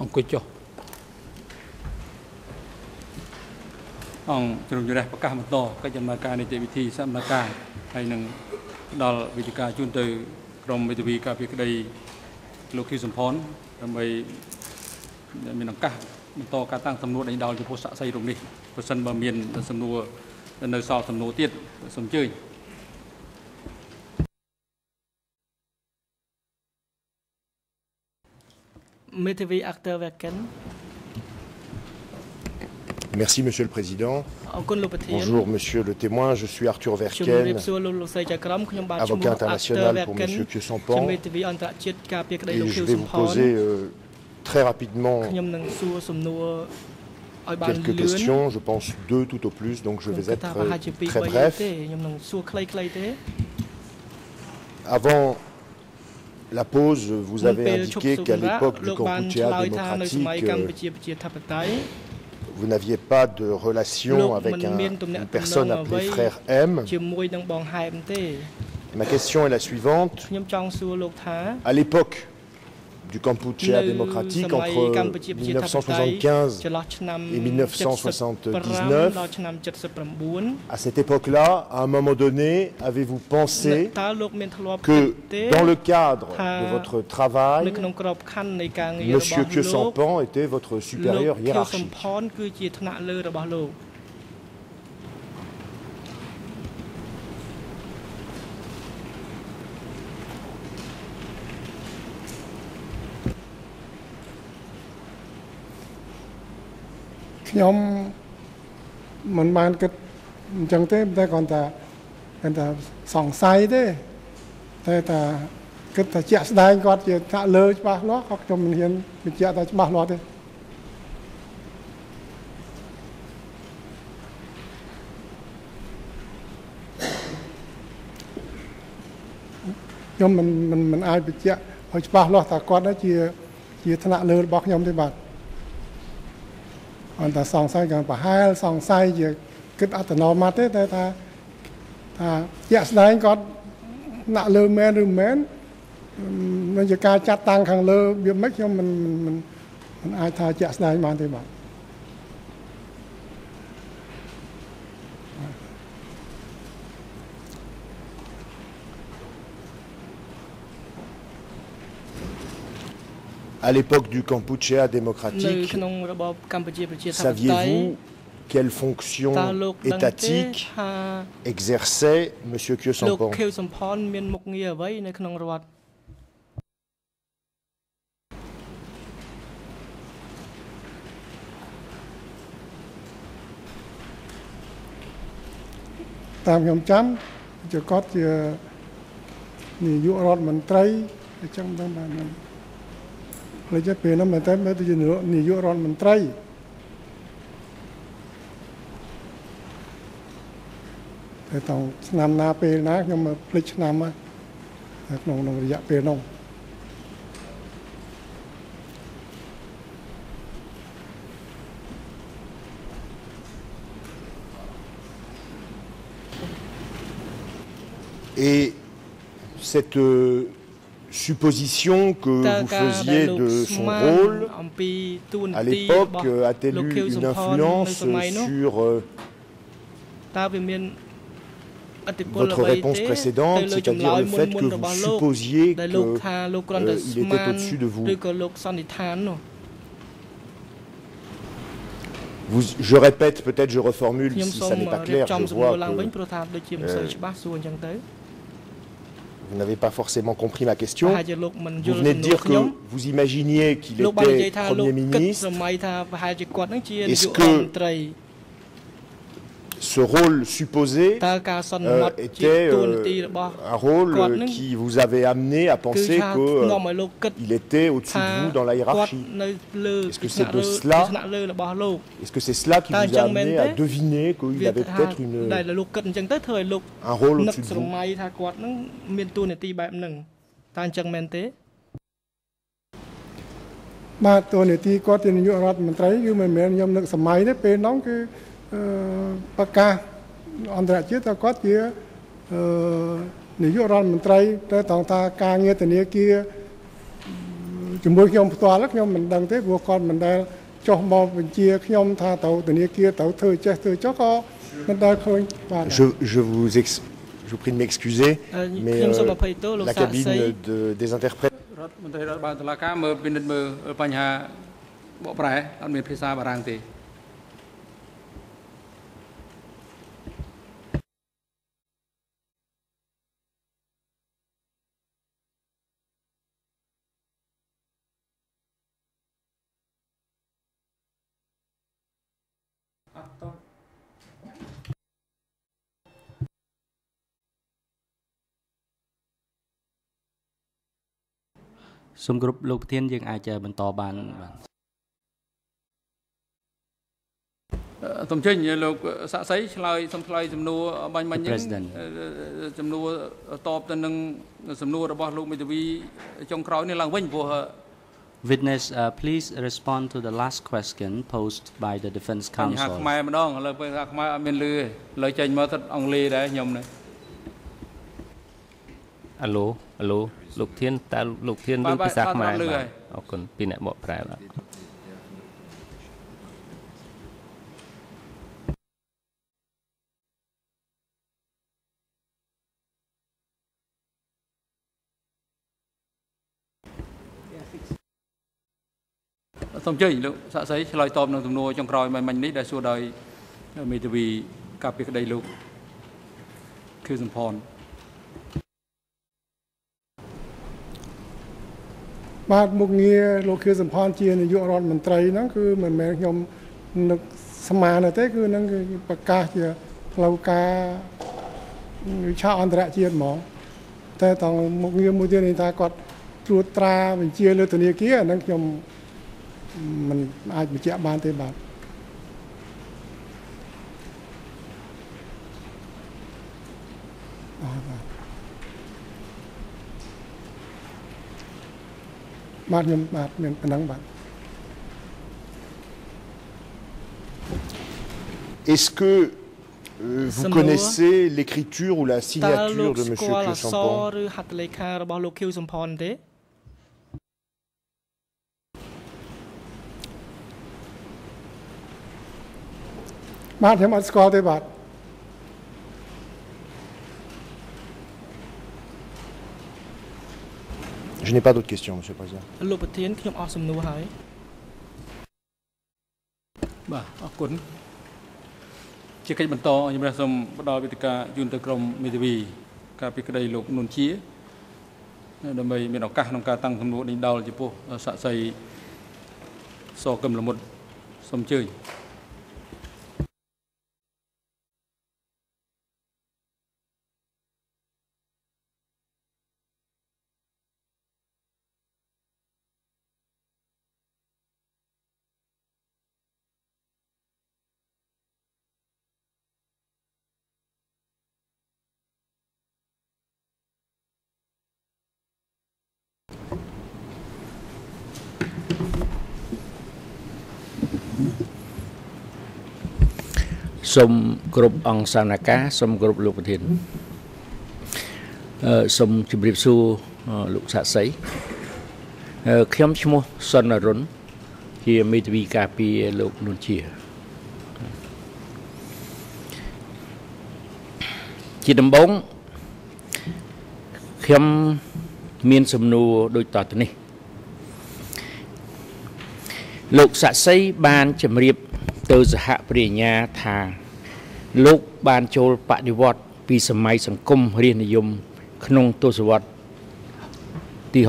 អង្គុយចុះអង្គជ្រុំជ្រះប្រកាសបន្តកិច្ចដំណើរការនីតិវិធីសម្ដែងការហើយនឹងផ្ដល់វិធីការជូនទៅក្រមមេធាវីការពារក្តីលោកខៀវសំផនដើម្បីមានឱកាសបន្តការតាំងសំណួរដេញដោលចំពោះសាក់សីរូបនេះប្រសិនបើមានសំណួរនៅសល់សំណួរទៀតសូមអញ្ជើញ Merci Monsieur le Président. Bonjour Monsieur le témoin, je suis Arthur Verken, avocat international pour Monsieur Kyosampan. Et je vais vous poser euh, très rapidement quelques questions, je pense deux tout au plus, donc je vais être euh, très bref. Avant la pause, vous avez indiqué qu'à l'époque du Kampuchea démocratique, euh, vous n'aviez pas de relation avec une personne appelée frère M. Ma question est la suivante. À l'époque du Kampuchea démocratique entre 1975 et 1979. À cette époque-là, à un moment donné, avez-vous pensé que dans le cadre de votre travail, M. Kyosampan était votre supérieur hiérarchique ខ្ញុំមិនបានគិតអញ្ចឹងទេតែគ្រាន់តែគាត់ថាសង្ស័យទេតែថាគិតថាជាក់ស្ដែងគាត់ជាថាលើច្បាស់លាស់ក៏ខ្ញុំមិនហ៊ានបញ្ជាក់ថាច្បាស់លាស់ទេខ្ញុំមិនមិនមិនអាចបញ្ជាក់ឲ្យច្បាស់លាស់ថាគាត់ហ្នឹងជា ជាថ្នាក់លើរបស់ខ្ញុំទេបាទ អន្តសង្ស័យ càng ប្រហែលសង្ស័យជាគិតអត្តនោម័តទេតែថាថាជាក់ស្ដែងគាត់ណាក់លើមែនឬមិនមែននឹងជាការចាត់តាំងខាងលើវាមិនខ្ញុំមិនមិនមិនមិនអាចថាជាក់ស្ដែងបានទេបាទ à l'époque du Kampuchéa démocratique, saviez-vous quelle fonction étatique exerçait M. Khieu Sampon ដ្ឋតាមខ្ញុំចាំជាគាត់ជានាយករដ្ឋមន្ត្រីអញ្ចឹងបានបានបានលេចពេលហ្នឹងមែនតើមើលទៅជានាយករដ្ឋមន្ត្រីតែតោងឆ្នាំណាពេលណាខ្ញុំមកភ្លេចឆ្នាំហើយតែក្នុងក្នុងរយៈពេលនោះ Et cette euh, supposition que vous faisiez de son rôle. à l'époque euh, a-t-elle eu une influence sur euh, votre réponse précédente, c'est-à-dire le fait que vous supposiez qu'il euh, était au-dessus de vous. Je répète, peut-être je reformule si ça n'est pas clair, je vois vous n'avez pas forcément compris ma question. Vous venez de dire que vous imaginiez qu'il était Premier ministre. Est-ce que Ce rôle supposé តើការសន្ម euh, ត់ជា était ទួនា euh, ទីរបស់ un rôleគាត់ euh, នឹង qui vous avait amené à គឺ penser ថា que euh, នាំឲ្យលោកគិត il était au-dessus ថា de vous dans la គាត់ hiérarchie. នៅលើ Est-ce que ពីថ្នាក់ c'est de លើ cela ពីថ្នាក់លើរបស់លោក Est-ce que c'est cela qui T'as vous a un amené Mendes à deviner qu'il វា avait ថា peut-être une, ដែលលោកគិតអញ្ចឹងទៅធ្វើឲ្យលោក un rôle នឹក au-dessus de ស្រ vous មៃថាគាត់នឹងមានទួនាទីបែបហ្នឹងតើអញ្ចឹងមែនទេ បាទតួនាទីគាត់ជានាយករដ្ឋមន្ត្រីគឺមិនមែនខ្ញុំនឹកសម័យទេពេលនោះគឺអឺ ប្រកាសអន្តរជាតិថាគាត់ជាអឺនាយករដ្ឋមន្ត្រីតែតង់ថាការងារធនាគារជាមួយខ្ញុំផ្ទាល់ខ្ញុំមិនដឹងទេព្រោះគាត់មិនដែលចុះមកបញ្ជាខ្ញុំថាទៅធនាគារទៅធ្វើចេះធ្វើចុះក៏មិនដែលឃើញបាទ Je, je vous ex- je vous prie de m'excuser, Euh, mais Kim euh, Soma Paito, la Losa cabine Sei. de- des interprètes រដ្ឋមន្ត្រីរដ្ឋបាលតុលាការមើលពិនិត្យមើលបញ្ហាបកប្រែអត់មានភាសាបារាំងទេ សូមគ្រប់លោកប្រធានយើងអាចបន្តបានបាទអឺសូមចេញលោកសាក់សីឆ្លើយសូមឆ្លើយសំណួរបាញ់មិញហ្នឹង President អឺសំណួរតបទៅនឹងសំណួររបស់លោកមេធាវីចុងក្រោយនេះឡើងវិញព្រោះ Witness uh, please respond to the last question posed by the defense បញ្ហា counsel ខ្មែរម្ដងឥឡូវពេលថាខ្មែរអត់មានលឺទេឥឡូវចេញមកទៅអង់គ្លេសដែរខ្ញុំនេះ អាឡូអាឡូលោកធានតើលោកធានបាទឮភាសាបាទខ្មែរបាទឮបាហើទយអរគុណពីអ្នកបកប្រែបាទសូមអញ្ជើញលោកសាក់សីឆ្លើយតបនឹងសំណួរចុងក្រោយមិញមិញនេះដែលសួរដោយមេធាវីកាពីក្តីលោកគឺសំផន បាទមុខងារលោកខៀវសំផនជានាយករដ្ឋមន្ត្រីហ្នឹងគឺមិនមែនខ្ញុំនឹកស្មានទេគឺហ្នឹងគឺប្រកាសជាផ្លូវការវិឆាអន្តរជាតិហ្មងតែតង់មុខងារមួយទៀតនេះថាគាត់ត្រួតត្រាបញ្ជាលើធនាគារអាហ្នឹងខ្ញុំមិនអាចបញ្ជាក់បានទេបាទអរបាទ បាទខ្ញុំបាទមានប៉ុណ្ណឹងបាទ Est-ce que euh, vous Samoa. connaissez l'écriture ou la តើលោ signature ក de ស្ Monsieur គាល់អ Kieu ក្សរ Champon ឬហត្ថលេខារបស់លោកខៀវសំផនទេបាទខ្ញុំអត់ស្គាល់ទេបាទ Je n'ai pas d'autres questions, Monsieur le Président. លោកប្រធានខ្ញុំអស់សំណួរហើយបាទអរគុណជាកិច្ចបន្តខ្ញុំសូមផ្ដល់វេទិកាជូនទៅក្រុមមេធាវីការពីក្តីលោកនុនជាដើម្បីមានឱកាសក្នុងការតាំងសំណួរដេញដោលចំពោះសាក់សីសកឹមលមុតសូមអញ្ជើញ សូមគ្រប់អង្គសានកាសូមគ្រប់លោកប្រធានអឺសូមជម្រាបសួរអឺលោកសាក់សីអឺខ្ញុំឈ្មោះសុនអរុនជាមេធាវីការពារលោកនុនជាជាដំបូងខ្ញុំមានសំណួរដូចតទៅនេះលោកសាក់សីបានជម្រាបទៅសហព្រាញ្ញាថា លោកបានចូលបដិវត្តន៍ពីសម័យសង្គមរាស្ត្រនិយម ក្នុងទសវត្សរ៍ទី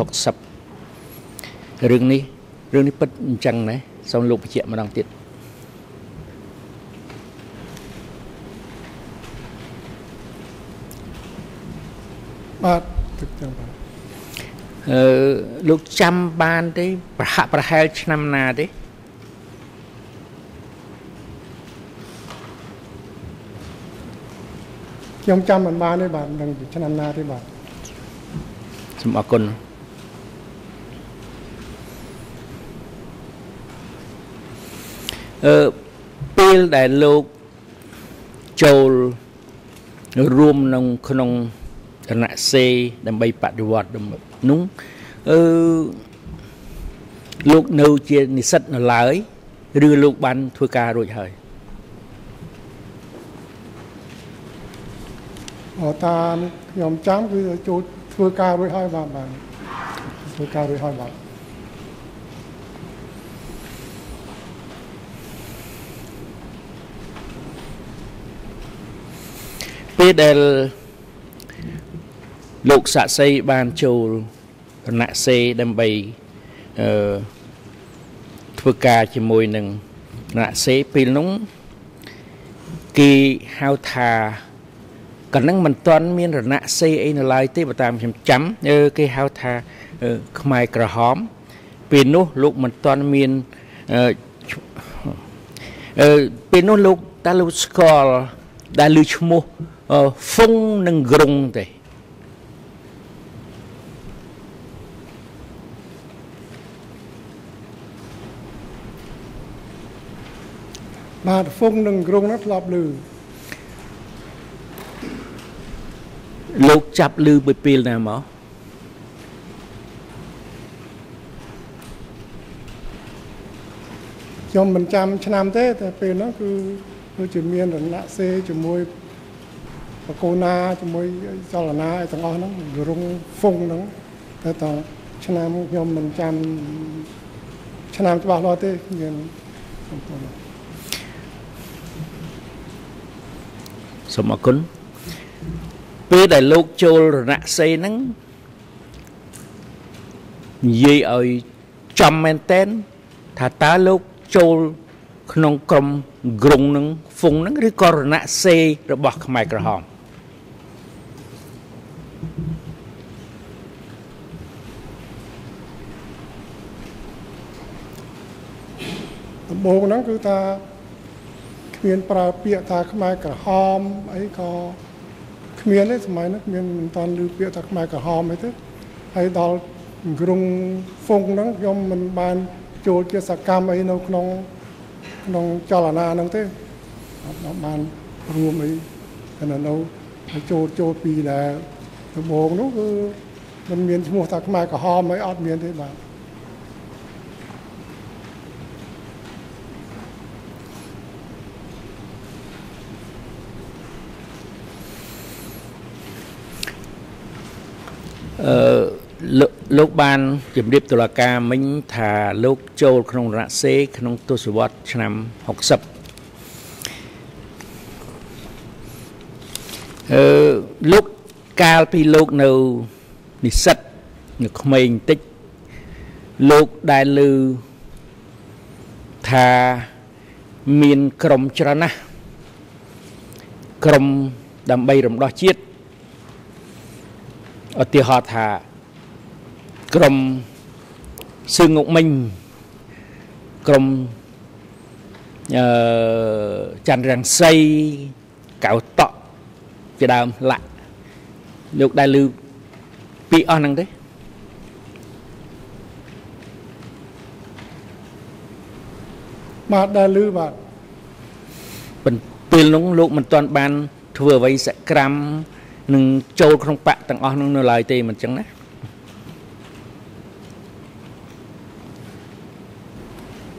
60រឿងនេះរឿងនេះពិតអញ្ចឹងណាសូមលោកបញ្ជាក់ម្ដងទៀតបាទទឹកចឹងបាទអឺលោកចាំបានទេ ប្រហាក់ប្រហែលឆ្នាំណាទេ ខ្ញុំចាំមិនបានទេបាទមិនដឹងពីឆ្នាំណាទេបាទសូមអរគុណអឺពេលដែលលោកចូលរួមក្នុងក្នុងគណៈសេដើម្បីបដិវត្តន៍នោះអឺលោកនៅជានិស្សិតនៅឡើយឬលោកបានធ្វើការរួចហើយ ត់តាមខ្ញុំចាំគឺចូលធ្វើការរួចហើយបាទបាទធ្វើការរួចហើយបាទពេលដែលលោកសាក់សីបានចូលរណសេដើម្បីអឺធ្វើការជាមួយនឹងរណសេពេលនោះគេហៅថា កាលហ្នឹងមិនទាន់មានរណសេអីនៅឡើយទេបើតាមខ្ញុំចាំអឺគេហៅថាអឺខ្មែរក្រហម ពេលនោះលោកមិនទាន់មានអឺអឺពេលនោះលោកតែលោកស្គាល់ដែលលើឈ្មោះអឺហ្វុងនិងក្រុងទេបាទហ្វុងនិងក្រុងនោះធ្លាប់ឮ លោកចាប់លឺពីពេលណាមកខ្ញុំមិនចាំឆ្នាំទេតែពេលហ្នឹងគឺដូចជាមានរណសេជាមួយបកូណាជាមួយចលនាអីទាំងអស់ហ្នឹងក្រុងហ្វុងហ្នឹងតែតឆ្នាំខ្ញុំមិនចាំឆ្នាំច្បាស់លាស់ទេមានសំខាន់សូមអរគុណ ពេលដែលលោកចូលរណសេយហ្នឹងនិយាយឲ្យចំមែនតែនថាតើលោកចូលក្នុងក្រុមក្រុងហ្នឹងហ្វុងហ្នឹងឬក៏រណសេយរបស់ខ្មែរក្រហមដំបូងហ្នឹងគឺថាគ្មានប្រើពាក្យថាខ្មែរក្រហមអីក៏ គ្មានទេសម័យហ្នឹងគ្មានមិនតាន់ឮពាក្យថាខ្មែរក្រហមអីទេហើយដល់ក្រុងហ្វុងហ្នឹងខ្ញុំមិនបានចូលជាសកម្មអីនៅក្នុងក្នុងចលនាហ្នឹងទេអត់បានរួមអីតែនៅនៅចូលចូលពីដែលដំបូងនោះគឺมันមានឈ្មោះថាខ្មែរក្រហមអីអត់មានទេបាទ អឺលោកលោកបានជម្រាបតុលាការមិញថាលោកចូលក្នុងរណសេយក្នុងទសវត្សរ៍ឆ្នាំ60អឺលោកកាលពីលោកនៅនិស្សិតនៅក្មេងបន្តិចលោកដែលឮថាមានក្រុមច្រើនណាស់ក្រុមដើម្បីរំដោះជាតិ ឧទាហរណ៍ថាក្រុមសឿងងុកមិញក្រុមអឺច័ន្ទរង្សីកៅតក់ជាដើមលាក់លោកដែលឮពីអស់ហ្នឹងទេបាទដែលឮបាទប៉ុន្តែពេលនោះលោកមិនទាន់បាន ធ្វើអ្វីសកម្ម នឹងចូលក្នុងបកទាំងអស់នឹងនៅឡើយទេមិនចឹងណា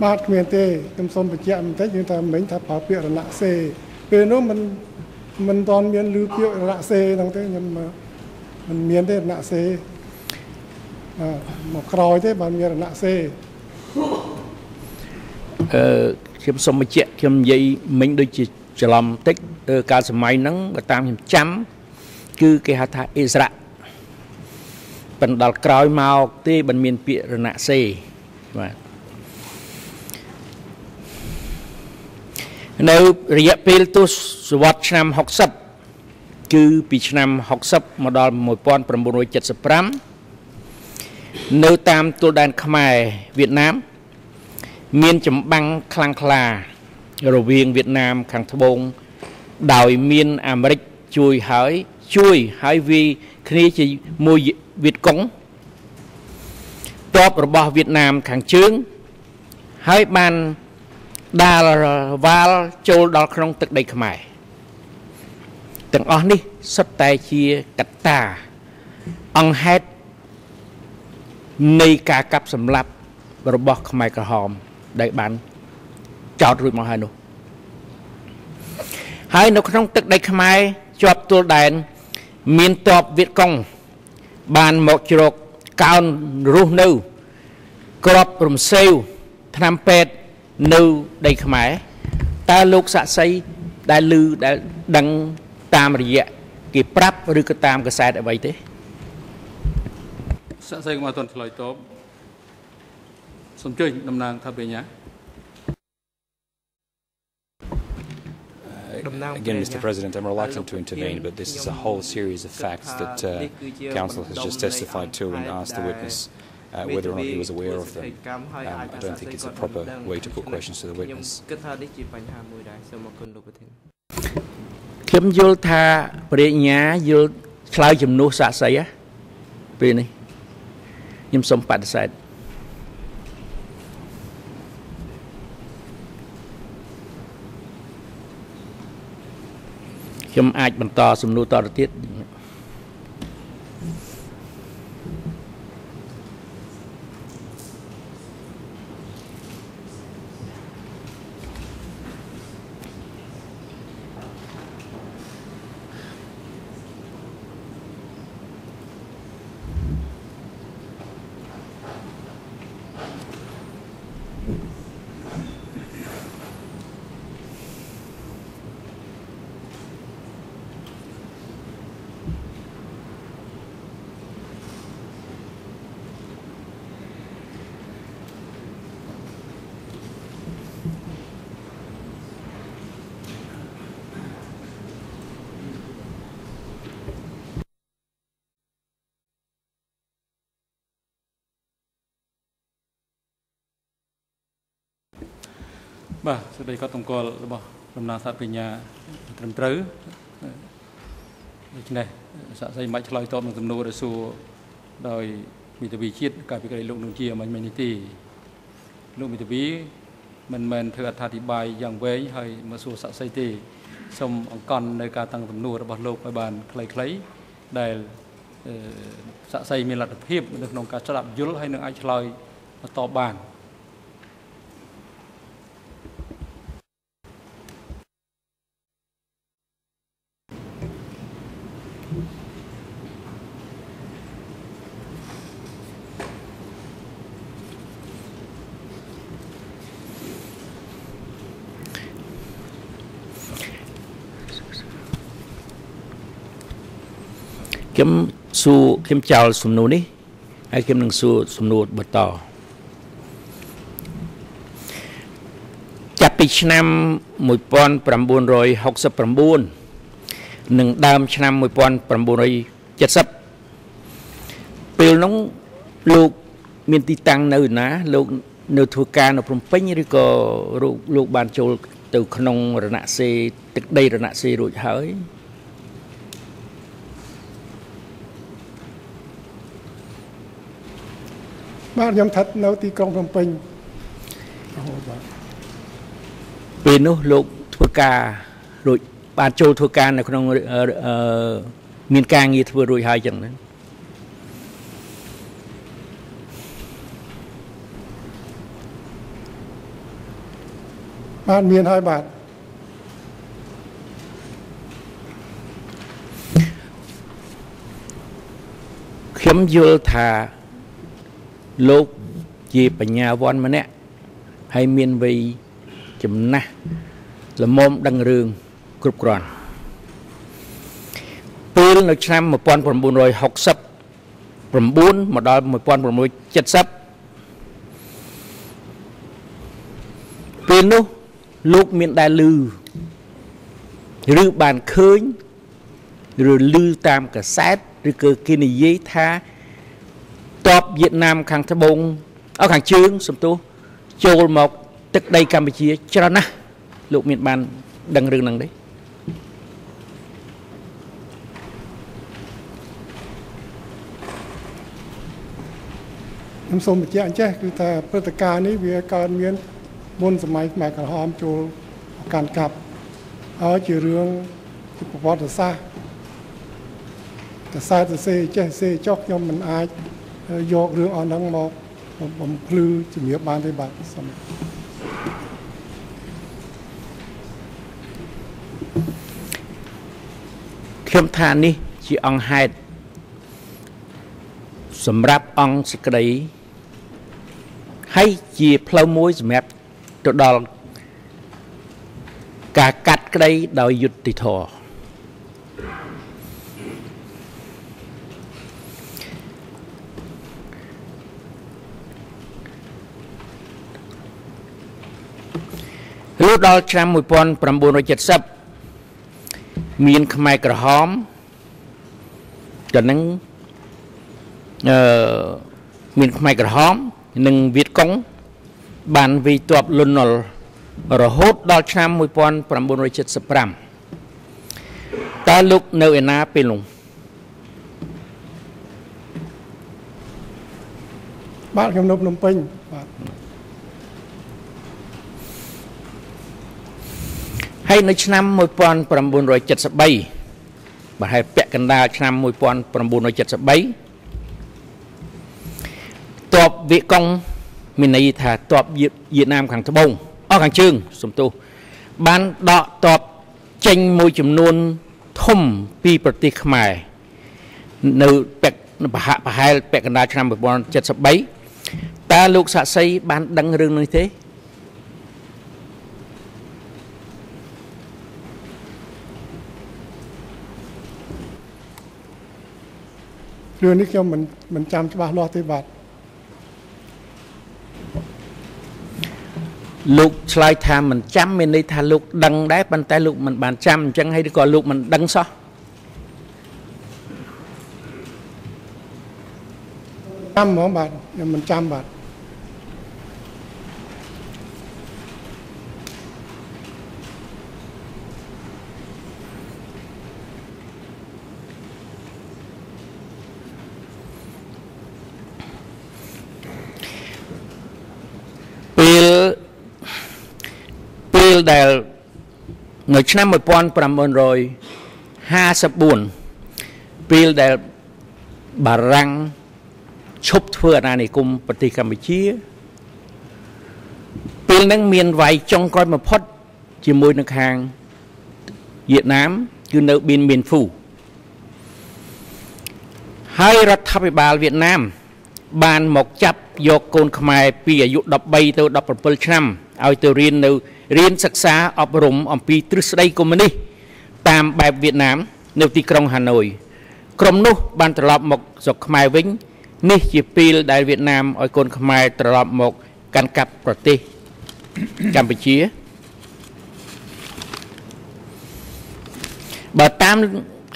បាទគ្មានទេខ្ញុំសូមបញ្ជាក់បន្តិចយើងថាមិញថាប្រើពាក្យរណសេពេលនោះមិនមិនតន់មានឮពាក្យរណសេហ្នឹងទេខ្ញុំមិនមានទេរណសេអឺមកក្រោយទេបានមានរណសេអឺខ្ញុំសូមបញ្ជាក់ខ្ញុំនិយាយមិញដូចជាច្រឡំបន្តិចការសម័យហ្នឹងក៏តាមខ្ញុំចាំ គឺគេហៅថាអិសរៈប៉ុន្តែដល់ក្រោយមកទេមិនមានពាក្យរណសេបាទនៅរយៈពេលទសវត្សរ៍ឆ្នាំ60គឺពីឆ្នាំ60មកដល់1975នៅតាមទួលដែនខ្មែរវៀតណាម មានចម្បាំងខ្លាំងក្លា រវាងវៀតណាមខាងត្បូងដោយមានអាមេរិកជួយហើយ ជួយហើយវាគ្នាជាមួយវៀតកុងតបរបស់វៀតណាមខាងជើងហើយបានដាល់វាលចូលដល់ក្នុងទឹកដីខ្មែរទាំងអស់នេះសុទ្ធតែជាកត្តាអង្គហេតុនៃការកាប់សម្លាប់របស់ខ្មែរក្រហមដែលបានចោតរួចមកហើយនោះហើយនៅក្នុងទឹកដីខ្មែរជាប់ទល់ដែន មានតបវៀតកុងបានមកជ្រកកោនរស់នៅ ក្របរំសេវឆ្នាំពេទ្យនៅដីខ្មែរតើលោកសាក់សីដែលឮដែលដឹងតាមរយៈគេប្រាប់ឬក៏តាមកសែតអ្វីទេសាក់សីក៏មកអត់ទាន់ឆ្លើយតបសូមជួយតំណាងថាបញ្ញា Again, Mr. President, I'm reluctant to intervene, but this is a whole series of facts that uh, Council has just testified to and asked the witness uh, whether or not he was aware of them. Um, I don't think it's a proper way to put questions to the ខ្ញុំ witness. គិតថានេះជាបញ្ហាមួយដែរសូមអរគុណលោកប្រធាន ខ្ញុំយល់ថាព្រះញ្ញាយល់ឆ្លើយជំនួសសាក់សីហ៎ពេលនេះខ្ញុំសូមបដិសេធ ខ្ញុំអាចបន្តសំណួរតទៅទៀត បាទសេចក្តីកត់សម្គាល់របស់តំណាងសាស្ត្របញ្ញាត្រឹមត្រូវដូច្នេះសាក់សីមិនបាច់ឆ្លើយតបនឹងសំណួរដែលសួរដោយមិត្តវីជាតិកាលពីក្តីលោកនឹងជាមិនមែននេះទេលោកមិត្តវីមិនមែនធ្វើអត្ថាធិប្បាយយ៉ាងវែងហើយមកសួរសាក់សីទេសូមអង្កន់នៅការតាំងសំណួររបស់លោកឲ្យបានខ្លីៗដែលអឺសាក់សីមានលទ្ធភាពនៅក្នុងការស្ដាប់យល់ហើយនឹងអាចឆ្លើយតបបាន ខ្ញុំសួរខ្ញុំចោលសំណួរនេះហើយខ្ញុំនឹងសួរសំណួរបន្តចាប់ពីឆ្នាំ1969និងដើមឆ្នាំ1970ពេលនោះលោកមានទីតាំងនៅណាលោកនៅធ្វើការនៅភ្នំពេញឬក៏លោកលោកបានចូលទៅក្នុងរណសេរីទឹកដីរណសេរីរួចហើយ បាទខ្ញុំស្ថិតនៅទីក្រុងភ្នំពេញរហូតបាទពេលនោះលោកធ្វើការរួចបានចូលធ្វើការនៅក្នុងអឺអឺមានការងារធ្វើរួចហើយចឹងណាបាទមានហើយបាទខ្ញុំយល់ថា លោកជាបញ្ញាវ័នម្នាក់ហើយមានវ័យចំណាស់ល្មមដឹងរឿងគ្រប់គ្រាន់ពេលនៅឆ្នាំ1969មកដល់1970ពេលនោះលោកមានដែលលឺឬបានឃើញឬលឺតាមកសែតឬក៏គេនិយាយថា តបវៀតណាមខាងត្បូងអខាងជើងសំទោសចូលមកទឹកដីកម្ពុជាច្រើនណាស់លោកមានបានដឹងរឿងហ្នឹងទេខ្ញុំសូមបញ្ជាក់អញ្ចេះគឺថាព្រឹត្តិការណ៍នេះវាកើតមានមុនសម័យខ្មែរក្រហមចូលកាន់កាប់ហើយជារឿងជាប្រវត្តិសាស្ត្រតែខ្សែទៅសេចេះសេចុះខ្ញុំមិនអាច យករឿងអស់ហ្នឹងមកបំបំភ្លឺជំរាបបានទេបាទសូមខ្ញុំថានេះជាអង្គហេតុសម្រាប់អង្គសេចក្តីហើយជាផ្លូវមួយសម្រាប់ទៅដល់ការកាត់ក្តីដោយយុត្តិធម៌ លុះដល់ឆ្នាំ1970មានខ្មែរក្រហមក៏នឹងអឺមានខ្មែរក្រហម និងវៀតកុងបានវិទ័ពលន់នល់រហូតដល់ឆ្នាំ1975តើលោកនៅឯណាពេលនោះបាទខ្ញុំនៅភ្នំពេញបាទ ហើយនៅឆ្នាំ1973បើហើយពាក់កណ្ដាលឆ្នាំ1973តបវៀតកុងមានន័យថាតបវៀតវៀតណាមខាងត្បូងអស់ខាងជើងសំទោសបានដកតបចេញមួយចំនួនធំពីប្រទេសខ្មែរនៅពាក់ប្រហាក់ប្រហែលពាក់កណ្ដាលឆ្នាំ1973តើលោកសាក់សីបានដឹងរឿងនេះទេ រឿងនេះខ្ញុំមិនមិនចាំច្បាស់លាស់ទេបាទលោកឆ្លើយថាមិនចាំមានន័យថាលោកដឹងដែរប៉ុន្តែលោកមិនបានចាំអញ្ចឹងហើយឬក៏លោកមិនដឹងសោះចាំហ្មងបាទខ្ញុំមិនចាំបាទ ពេល ពេលដែលនៅឆ្នាំ1954ពេលដែលបារាំងឈប់ធ្វើអាណានិគមប្រទេសកម្ពុជា ពេលហ្នឹងមានវាយចុងក្រោយបំផុត ជាមួយនៅខាងវៀតណាមគឺនៅប៊ីនមៀនហ្វូហើយរដ្ឋាភិបាលវៀតណាម បានមកចាប់យកកូនខ្មែរពីអាយុ13ទៅ17ឆ្នាំឲ្យទៅរៀននៅ រៀនសិក្សាអប់រំអំពីទ្រឹស្ដីកុម្មុយនីសតាមបែបវៀតណាមនៅទីក្រុងហាណូយក្រុមនោះបានត្រឡប់មកស្រុកខ្មែរវិញ នេះជាពេលដែលវៀតណាមឲ្យកូនខ្មែរត្រឡប់មកកាន់កាប់ប្រទេសកម្ពុជាបើតាម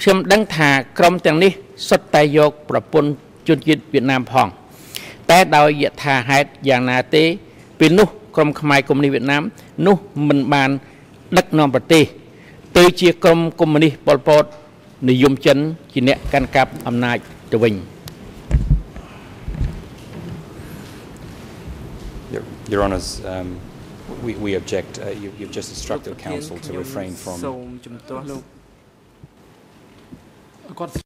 ខ្ញុំដឹងថាក្រុមទាំងនេះសុទ្ធតែយកប្រពន្ធជនជាតិវៀតណាមផង តែដោយយថាហេតុយ៉ាងណាទេពេលនោះ ក្រុមខ្មែរកុម្មុយនីសវៀតណាមនោះមិនបានដឹកនាំប្រទេសទៅជាក្រុមកុម្មុយនីសប៉ុលពតនិយមចិនជាអ្នកកាន់កាប់អំណាចទៅវិញ Your, Your Honours, um, we, we object. Uh, you, you've just instructed counsel to refrain សូ from មជំទាស់លោកគាត់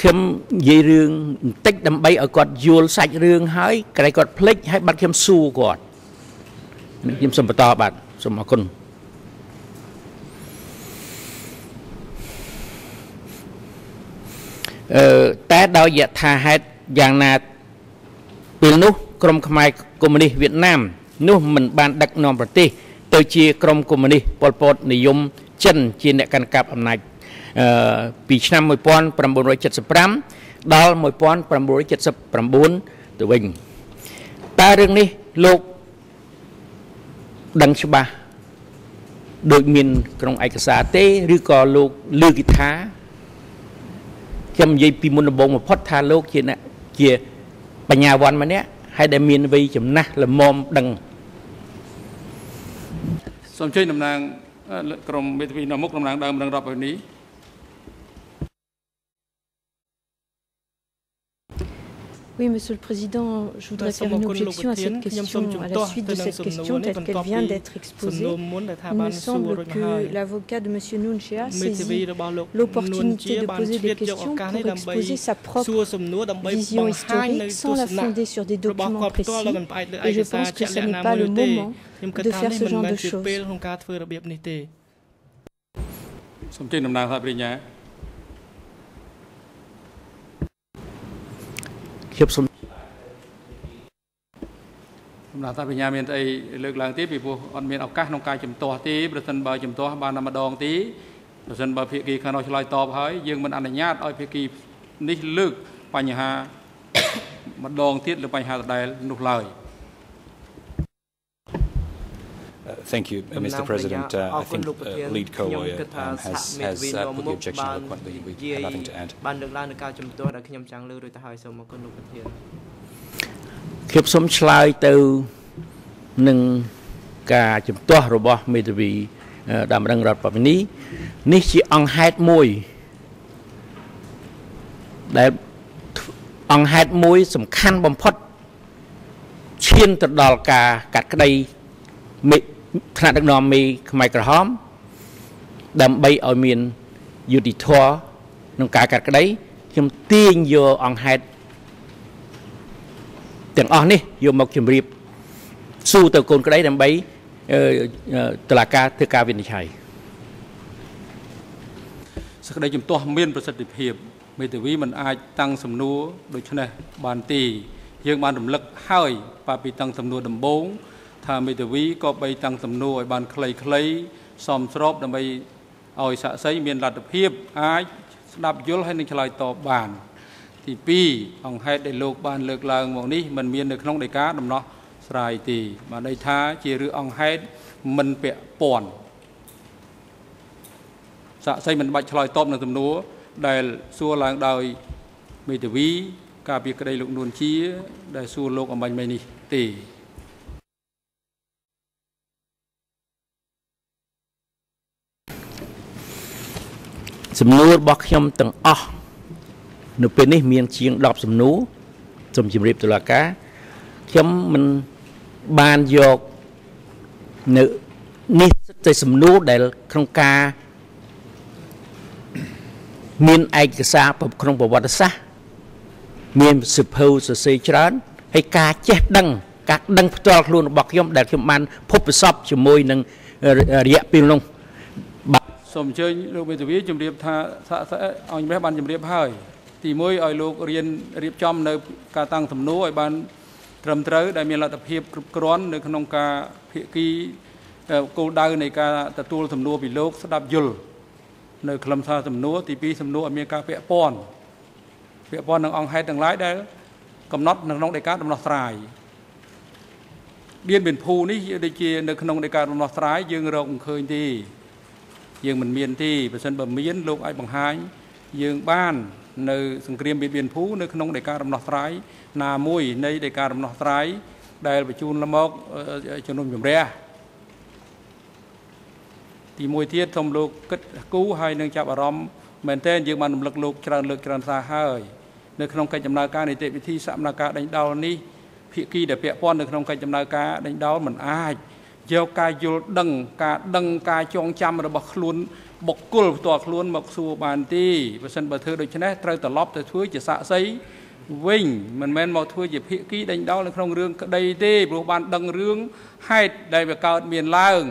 ខ្ញុំនិយាយរឿងបន្តិចដើម្បីឲ្យគាត់យល់សាច់រឿងហើយក្រែងគាត់ភ្លេចហើយបាត់ខ្ញុំសួរគាត់ខ្ញុំសូមបន្តបាទសូមអរគុណអឺតែដោយយថាហេតុយ៉ាងណាពេលនោះក្រមខ្មែរកុម្មុយនីសវៀតណាមនោះមិនបានដឹកនាំប្រទេស ទៅជាក្រមកុម្មុយនីសប៉ុលពតនិយមចិនជាអ្នកកាន់កាប់អំណាចអឺ ពីឆ្នាំ1975ដល់1979ទៅវិញតើរឿងនេះលោកដឹងច្បាស់ដូចមានក្នុងឯកសារទេឬក៏លោកលើកគិថាខ្ញុំនិយាយពីមុនដំបូងបំផុតថាលោកជាអ្នកជាបញ្ញាវ័នម្នាក់ហើយដែលមានវ័យចំណាស់ល្មមដឹងសូមអញ្ជើញតំណាងអឺក្រុមមេធាវីនៅមុខតំណាងដើមរងរាប់ឲ្យនេះ Oui, Monsieur le Président, je voudrais faire une objection à cette question, à la suite de cette question telle qu'elle vient d'être exposée. Il me semble que l'avocat de Monsieur Nunchia saisit l'opportunité de poser des questions pour exposer sa propre vision historique sans la fonder sur des documents précis. Et je pense que ce n'est pas le moment de faire ce genre de choses. ខ្ញុំសូមដំណើរថាបរិញ្ញាមានអីលើកឡើងទេពីព្រោះអត់មានឱកាសក្នុងការជំទាស់ទេប្រសិនបើជំទាស់បានតែម្ដងទេប្រសិនបើភាគីខាងនោះឆ្លើយតបហើយយើងមិនអនុញ្ញាតឲ្យភាគីនេះលើកបញ្ហាម្ដងទៀតលើបញ្ហាដដែលនោះឡើយ Uh, thank you, uh, Mr. President. Uh, I think uh, lead co-lawyer um, has, has uh, put the objection eloquently. We have nothing to add. បានលើកឡើងនៅការជំទាស់ដែលខ្ញុំចង់លើករួចទៅហើយសូមអរគុណលោកប្រធានខ្ញុំសូមឆ្លើយទៅនឹងការជំទាស់របស់មេធាវីអឺដើមរងរដ្ឋបវនីនេះជាអង្គហេតុមួយ ដែលអង្គហេតុមួយសំខាន់បំផុតឈានទៅដល់ការកាត់ក្តីមេ ថ្នាក់ដឹកនាំមេខ្មែរក្រហមដើម្បីឲ្យមានយុតិធធក្នុងការកាត់ក្តីខ្ញុំទាញយកអង្គហេតុទាំងអស់នេះយកមកជម្រាបសួរទៅកូនក្តីដើម្បីតឡាការធ្វើការវិនិច្ឆ័យសក្តីជំទាស់មានប្រសិទ្ធភាពមេធាវីមិនអាចតាំងសំណួរដូចនេះបានទេយើងបានរំលឹកហើយ បាពីតាំងសំណួរដំបូង ថាមេធាវីក៏បីតាំងសំណួរឲ្យបានខ្លីៗសមស្របដើម្បីឲ្យសាក់សីមានលទ្ធភាពអាចស្ដាប់យល់ហើយនឹងឆ្លើយតបបានទី2អង្គហេតុដែលលោកបានលើកឡើងមកនេះมันមាននៅក្នុងដីកាដំណោះស្រាយទេបានន័យថាជារឿងអង្គហេតុមិនពាក់ព័ន្ធសាក់សីមិនបាច់ឆ្លើយតបនឹងសំណួរដែលសួរឡើងដោយមេធាវី ការពីក្តីលោកនួនជា ដែលសួរលោកអំបញ្ញមិញនេះទេ សំណួររបស់ខ្ញុំទាំងអស់នៅពេលនេះមានជាង10សំណួរសូមជម្រាបតុលាការខ្ញុំមិនបានយកនៅនេះតែសំណួរដែលក្នុងការមានឯកសារក្នុងប្រវត្តិសាស្ត្រមានសិភៅសរសេរច្រើនហើយការចេះដឹងការដឹងផ្ទាល់ខ្លួនរបស់ខ្ញុំដែលខ្ញុំបានភពប្រសពជាមួយនឹងរយៈពេលនោះ សូមអញ្ជើញលោកមេធាវីជម្រាបថាអង្គមេបានជម្រាបហើយ ទី1ឲ្យលោករៀនរៀបចំនៅ ការតាំងសំណួរឲ្យបាន ត្រឹមត្រូវដែលមានលទ្ធភាពគ្រប់គ្រាន់នៅក្នុងការភាគីគោលដៅនៃការទទួលសំណួរពីលោកស្ដាប់យល់នៅខ្លឹមសារសំណួរទី2សំណួរឲ្យមានការពាក់ព័ន្ធពាក់ព័ន្ធនឹងអង្គហេតុទាំងឡាយដែល កំណត់នៅក្នុងដីកាដំណោះស្រាយឌៀនបិនភូនេះដូចជានៅក្នុងដីកាដំណោះស្រាយយើងរកមិនឃើញទេ យើងមិនមានទេបើសិនបើមានលោកអាចបង្ហាញយើងបាននៅសង្គ្រាមបៀតបៀនភូនៅក្នុងដីកាដំណោះស្រាយណាមួយនៃដីកាដំណោះស្រាយដែលបញ្ជូនមកជំនុំជម្រះទីមួយទៀតសូមលោកគិតគូហើយនឹងចាប់អារម្មណ៍មែនទែនយើងបានរំលឹកលោកច្រើនលើកច្រើនសារហើយនៅក្នុងកិច្ចដំណើរការនីតិវិធីសមនការដេញដោលនេះភាគីដែលពាក់ព័ន្ធនៅក្នុងកិច្ចដំណើរការដេញដោលមិនអាច យកការយល់ដឹង ការដឹងការចងចាំរបស់ខ្លួនបុគ្គលផ្ទាល់ខ្លួនមកសួរបានទេបើសិនបើធ្វើដូច្នេះត្រូវត្រឡប់ទៅធ្វើជាសាក់សីវិញមិនមែនមកធ្វើជាភិក្ខីដេញដោលនៅក្នុងរឿងក្តីទេព្រោះបានដឹងរឿងហេតុដែលវាកើតមានឡើង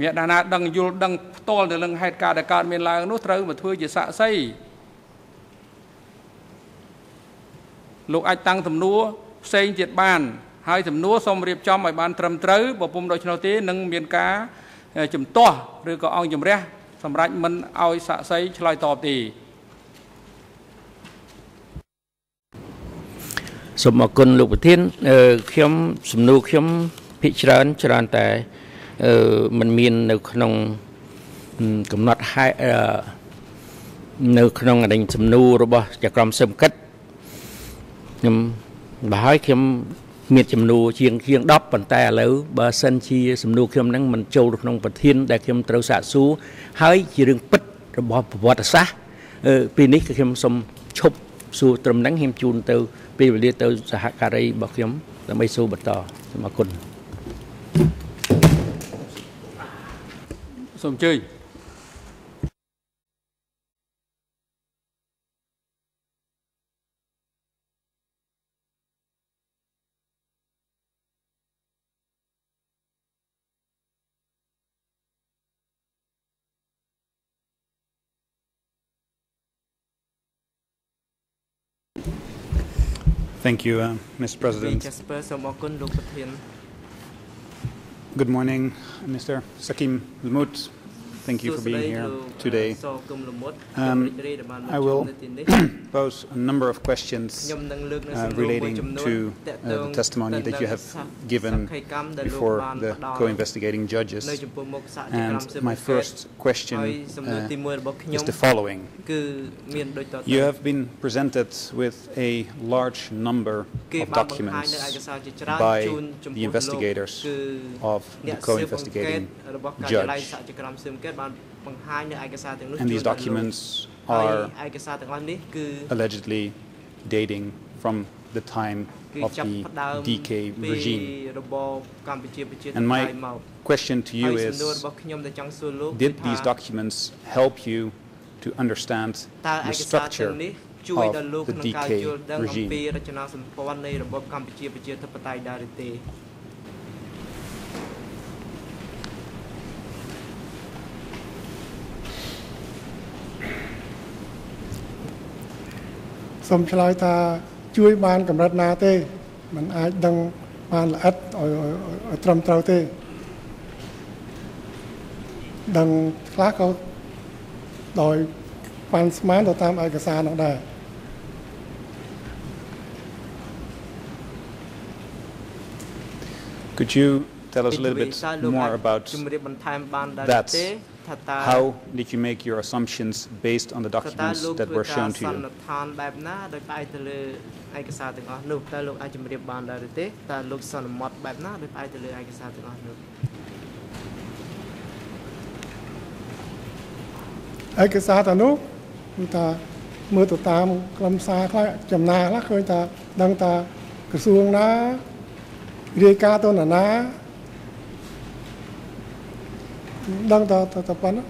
អ្នកណាណាដឹងយល់ដឹងផ្ទាល់ទៅនឹងហេតុការដែលកើតមានឡើងនោះត្រូវមកធ្វើជាសាក់សីលោកអាចតាំងសំណួរផ្សេងទៀតបាន ហើយសំណួរសូមរៀបចំឲ្យបានត្រឹមត្រូវបើពុំដូច្នោះទេនឹងមានការជំទាស់ឬក៏អង្គជំរះសម្រាប់មិនឲ្យសាក់សីឆ្លើយតបទេសូមអរគុណលោកប្រធានខ្ញុំសំណួរខ្ញុំភិកច្រើនច្រើនតែมันមាននៅក្នុងកំណត់ហេតុនៅក្នុងអរិញសំណួររបស់ចក្រមសឹមកិតខ្ញុំបើហើយខ្ញុំ មានចំនួនជាងជាង10ប៉ុន្តែឥឡូវបើសិនជាសំណួរខ្ញុំហ្នឹងមិនចូលក្នុងប្រធានដែលខ្ញុំត្រូវសាកសួរហើយជារឿងពិតរបស់ប្រវត្តិសាស្ត្រពេលនេះគឺខ្ញុំសូមឈប់សួរត្រឹមហ្នឹងខ្ញុំជូនទៅពេលវេលាទៅសហការីរបស់ខ្ញុំដើម្បីសួរបន្តសូមអរគុណសូមអញ្ជើញ Thank you, uh, Mr. President. Good morning, Mr. Sakim Lmut. Thank you for being here today. Um, I will pose a number of questions uh, relating to uh, the testimony that you have given before the co-investigating judges. And my first question uh, is the following. You have been presented with a large number of documents by the investigators of the co-investigating judge. And these documents are allegedly dating from the time of the DK regime. And my question to you is, did these documents help you to understand the structure of the DK regime? សូមឆ្លើយថាជួយបានកម្រិតណាទេมันអាចដឹងបានល្អិតឲ្យឲ្យត្រឹមត្រូវទេដឹងខ្លះក៏ដោយប៉ាន់ស្មានទៅតាមឯកសារនោះដែរ Could you tell us a little bit more about that how did you make your assumptions based on the documents that were shown to you ឋានបែបណាដោយផ្អែកទៅលើឯកសារទាំងអស់នោះតើលោកអាចជម្រាបបានដែរឬទេតើលោកសន្មត់បែបណាដោយផ្អែកទៅលើឯកសារទាំងអស់នោះឯកសារទាំងនោះគឺថាមើលទៅតាមខ្លឹមសារខ្លះចំណាខ្លះឃើញថាដឹងថាក្រសួងណារាយការណ៍ទៅណាណា đang tập tập tập bắn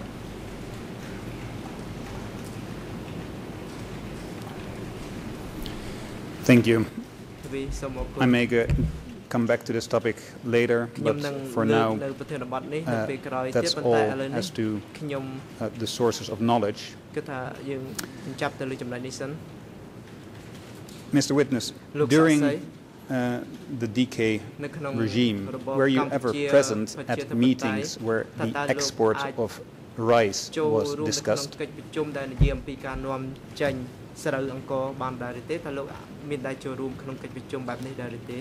Thank you. I may go, come back to this topic later, but for now, uh, that's all as to uh, the sources of knowledge. Mr. Witness, during uh, the DK regime, were you ever present at meetings where the export of rice was discussed? ស្រូវអង្គបានដែរឬទេតើលោកមានដែរចូលរួមក្នុងកិច្ចប្រជុំបែបនេះដែរឬទេ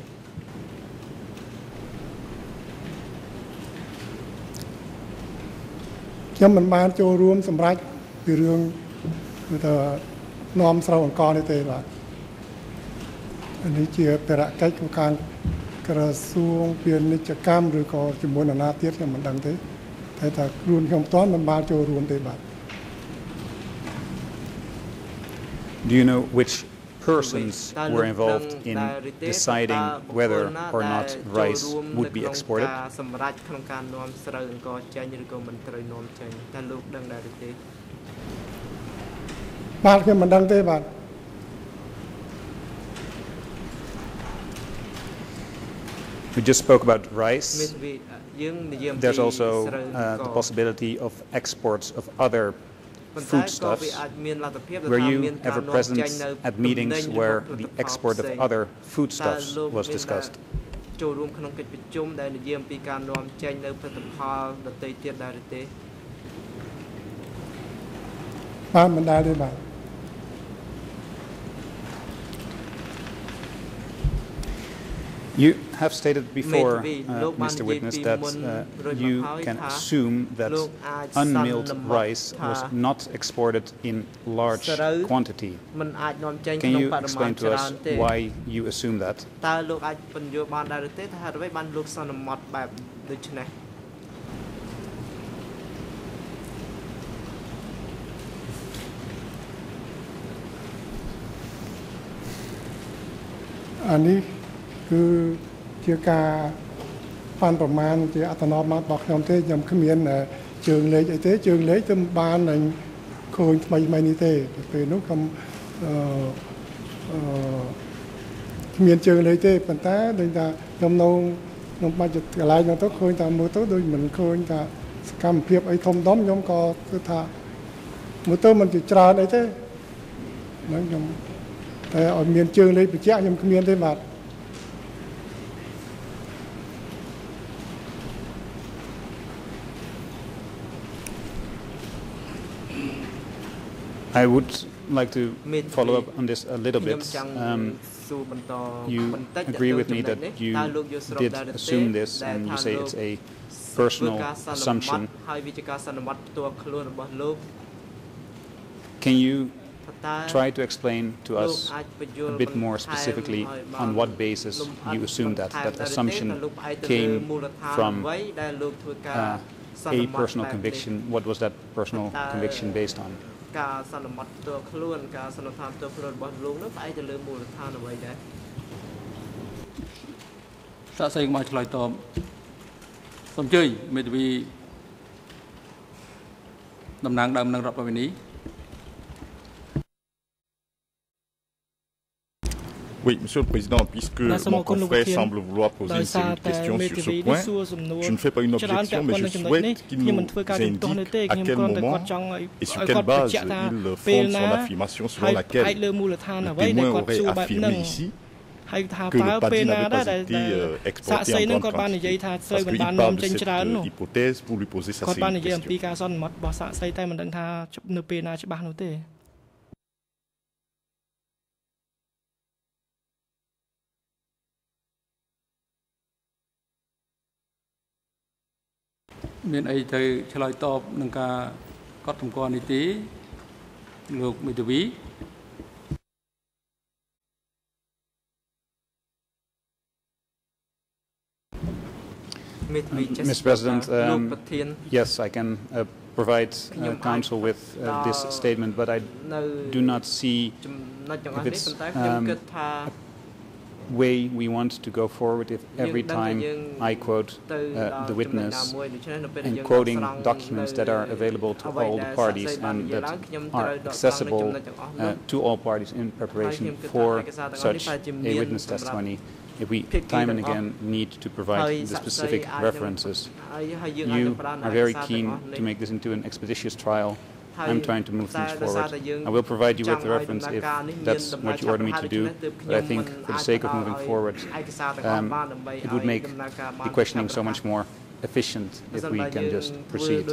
ខ្ញុំមិនបានចូលរួមសម្រាប់ពីរឿងគឺថានាំស្រូវអង្គនេះទេបាទ នេះជាបរកិច្ចของការក្រសួងពាណិជ្ជកម្មឬក៏ជាមួយនរណាទៀតខ្ញុំមិនដឹងទេតែថាខ្លួនខ្ញុំផ្ទាល់មិនបានចូលរួមទេបាទ Do you know which persons were involved in deciding whether or not rice would be exported? សម្រាប់ក្នុងការនាំស្រូវអង្គចេញឬក៏មិនត្រូវនាំចេញតើលោកដឹងដែរទេបាទខ្ញុំមិនដឹងទេបាទ We just spoke about rice. There's also uh, the possibility of exports of other foodstuffs. Were you ever present at meetings where the export of other foodstuffs was discussed? ចូលរួមក្នុងកិច្ចប្រជុំដែលនិយាយអំពីការនាំចេញនៅផលិតផលដទៃទៀតដែរទេបាទមិនដែរទេបាទ You have stated before, uh, Mr. Witness, that uh, you can assume that unmilled rice was not exported in large quantity. Can you explain to us why you assume that? តើលោកអាចពន្យល់បានដែរឬទេថាហេតុអ្វីបានលោកសន្មត់បែបដូចនេះ Uh, អានេះគឺ ជាការប៉ាន់ប្រមាណជាអត្តនោម័តរបស់ខ្ញុំទេខ្ញុំគ្មានជើងលេខអីទេជើងលេខទៅបាននឹងឃើញថ្មីថ្មីនេះទេពេលនោះខ្ញុំអឺអឺគ្មានជើងលេខទេប៉ុន្តែដូចថាខ្ញុំនៅខ្ញុំបាច់កន្លែងនោះទៅឃើញតាមមើលទៅដូចមិនឃើញថាសកម្មភាពអីធំដុំខ្ញុំក៏គឺថាមើលទៅมันជាច្រើនអីទេហ្នឹងខ្ញុំតែឲ្យមានជើងលេខបញ្ជាក់ខ្ញុំគ្មានទេបាទ I would like to follow up on this a little bit. Um, you agree with me that you did assume this and you say it's a personal assumption. Can you try to explain to us a bit more specifically on what basis you assume that that assumption came from uh, a personal conviction? What was that personal conviction based on? ការសន្មត់ផ្ទាល់ខ្លួន ការសន្និដ្ឋានផ្ទាល់ខ្លួនរបស់លោកនោះផ្អែកទៅលើមូលដ្ឋានអ្វីដែរសាក់សីមកឆ្លើយតបសូមជើញមេធាវីតំណាងដើមនឹងរដ្ឋបាលវិនី Oui, Monsieur le Président, puisque mon confrère semble vouloir poser une série de questions sur ce point, je ne fais pas une objection, mais je souhaite qu'il nous indique à quel moment et sur quelle base il fonde son affirmation selon laquelle le témoin aurait affirmé ici que le paddy n'avait pas été euh, exporté en grande quantité. Parce qu'il parle de cette euh, hypothèse pour lui poser sa série de questions. មានអីទៅឆ្លើយតបនឹងការកត់សម្គាល់នេះទេលោកមេធាវី Mr. President, um, yes, I can uh, provide uh, counsel with uh, this statement, but I do not see if it's um, way we want to go forward if every time I quote uh, the witness and quoting documents that are available to all the parties and that are accessible uh, to all parties in preparation for such a witness testimony. If we time and again need to provide the specific references, you are very keen to make this into an expeditious trial I'm trying to move things forward. I will provide you with the reference if that's what you order me to do, but I think for the sake of moving forward, um, it would make the questioning so much more efficient if we can just proceed.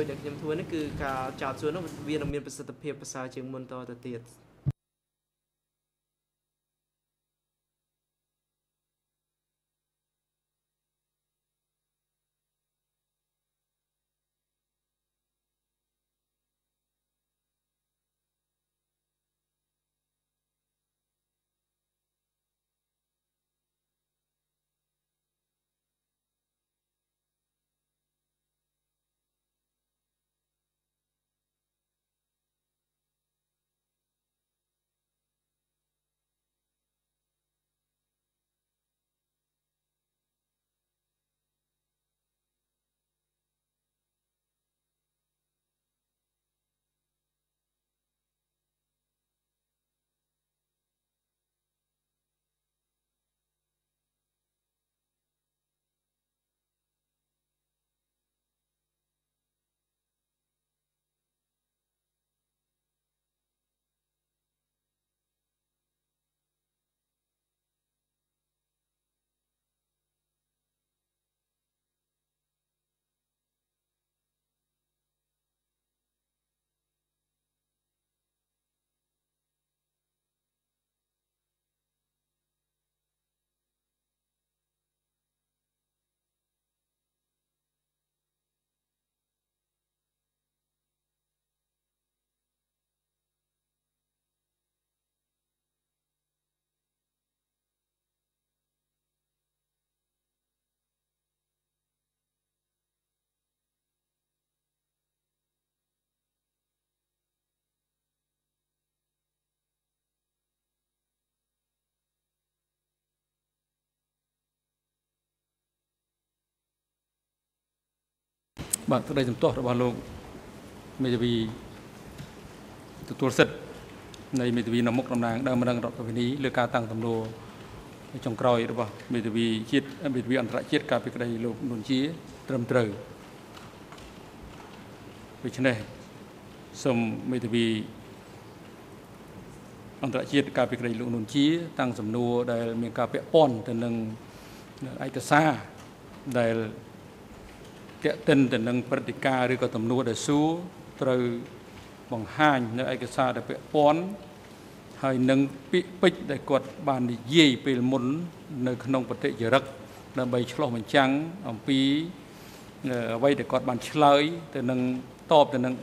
បាទក្តីសំទោសរបស់លោកមេធាវីទទួលសិទ្ធិនៃមេធាវីនៅមុខតំណាងដើមរងរដ្ឋវិនីលើការតាំងទំនួលចុងក្រោយរបស់មេធាវីជាតិមេធាវីអន្តរជាតិកាលពីក្តីលោកនុនជាត្រឹមត្រូវដូច្នេះសូមមេធាវីអន្តរជាតិកាលពីក្តីលោកនុនជា តាំងសំណួរដែល មានការពាក់ព័ន្ធទៅនឹងឯកសារដែល តេតិនទៅនឹងព្រឹត្តិការណ៍ឬក៏ទំនួលដែលសួរត្រូវបង្ហាញនៅឯកសារដែលពាក់ព័ន្ធហើយនឹងពាក្យពេចន៍ដែលគាត់បាននិយាយពេលមុន នៅក្នុងបតិចរិកដើម្បីឆ្លោះបញ្ចាំងអំពីអ្វីដែលគាត់បានឆ្លើយទៅនឹងតបទៅនឹង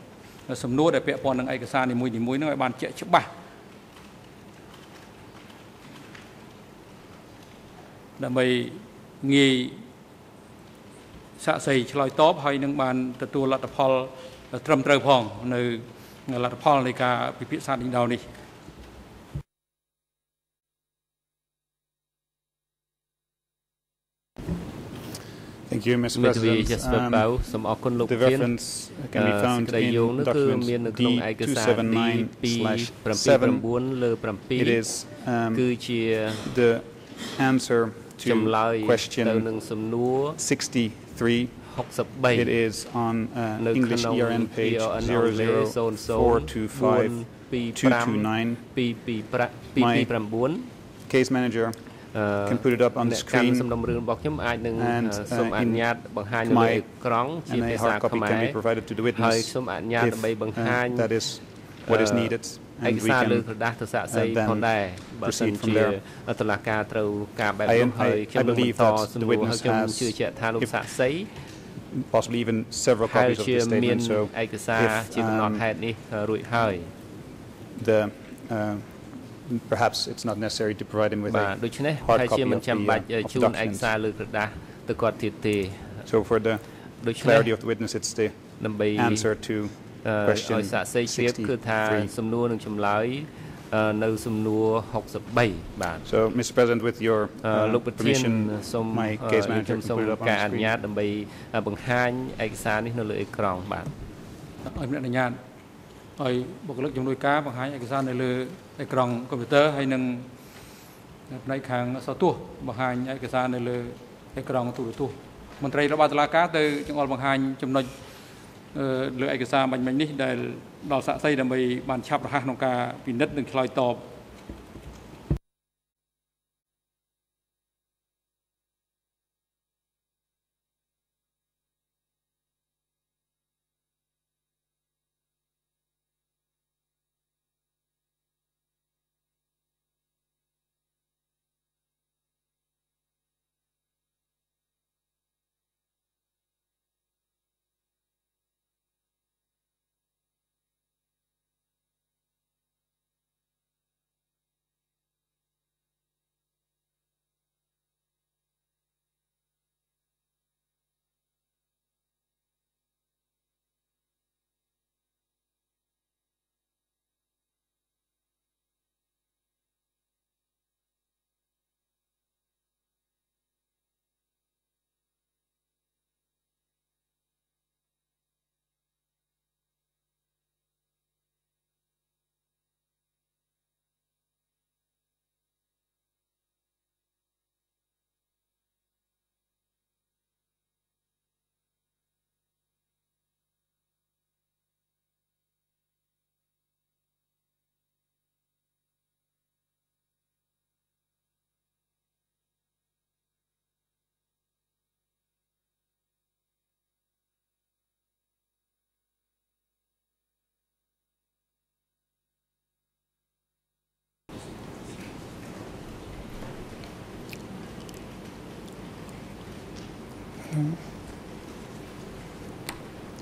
សំណួរដែលពាក់ព័ន្ធនឹងឯកសារនីមួយៗហ្នឹងឲ្យបានជាក់ច្បាស់ដើម្បីងាយ សាក់សីឆ្លើយតបហើយនឹងបានទទួលលទ្ធផល ត្រឹមត្រូវផងនៅលទ្ធផលនៃការពិភាក្សានេះដល់នេះ Thank you, Mr. President. Um, សូមអរគុណលោក the reference can be found in document D279/7 លើ7 It is um, គឺជា the answer to ចម្លើយ question ទៅនឹងសំណួរ63 63 It is on uh, នៅ English ក្នុង ERN page អង់គ្លេស 00425 Case manager can put it up on the អ្នកកាន់ screen សំណុំរឿងរបស់ខ្ញុំអាចនឹង and សូម uh, អ in នុញ្ញាតបង្ហាញនៅលើ my អេក្រង់ជា and a ភាសា hard copy ខ្មែរ can be provided to the ហើយ witness សូមអនុញ្ញាត if ដើម្បីបង្ uh, ហាញ that is what is អឺ needed ឯ and ក we សារលើ can ក្រដាសទៅសាកសី uh, then ផងដែរបើសិន proceed from ជា there តឡាការត្រូវការបែប I នោះ am- ហើយ I- ខ្ញុំ I នឹង believe បន្ត that សំ the ណួរ witness ហើយខ្ញុំ has ជឿជាក់ថាលោក if សាកសី possibly even several ហើយ copies of ជា the មាន statement so ឯកសារ if ជាកំណត់ um, ហេតុនេះរួចហើយ the uh, perhaps it's not necessary to provide him with បាទ a ដូច្នេះ hard ហើយជា copy មិន of ចាំ the, បាច់ uh, of ជូនឯក documents. សារលើក្រដាសទៅគាត់ទៀតទេ So for the ដូច្នេះ clarity of the witness, it's the ដើម្បី answer to អឺ question ឲ្យសាកសីជ្រាបគឺថា 63. សំណួរនឹងចម្លើយអឺនៅសំណួរ63បាទ So, Mr. President, with your អឺ uh, លោកប្រធាន permission, សូម my អឺ case ខ្ញុំ manager សូ can ម put it up on ការអ the នុញ្ញាត screen. ដើម្បីបង្ហាញឯកសារនេះនៅលើអេក្រង់បាទឲ្យមានអនុញ្ញាតឲ្យបុគ្គលិកជំនួយការបង្ហាញឯកសារនៅលើអេក្រង់កុំព្យូទ័រហើយនឹងផ្នែកខាងសោទស្សន៍បង្ហាញឯកសារនៅលើអេក្រង់ទូរទស្សន៍មន្ត្រីរបស់តុលាការទៅចង្អុលបង្ហាញចំណុចអឺ លើឯកសារបាញ់មិញនេះដែលដល់សាក់សីដើម្បីបានឆាប់រហ័សក្នុងការពិនិត្យនិងឆ្លើយតប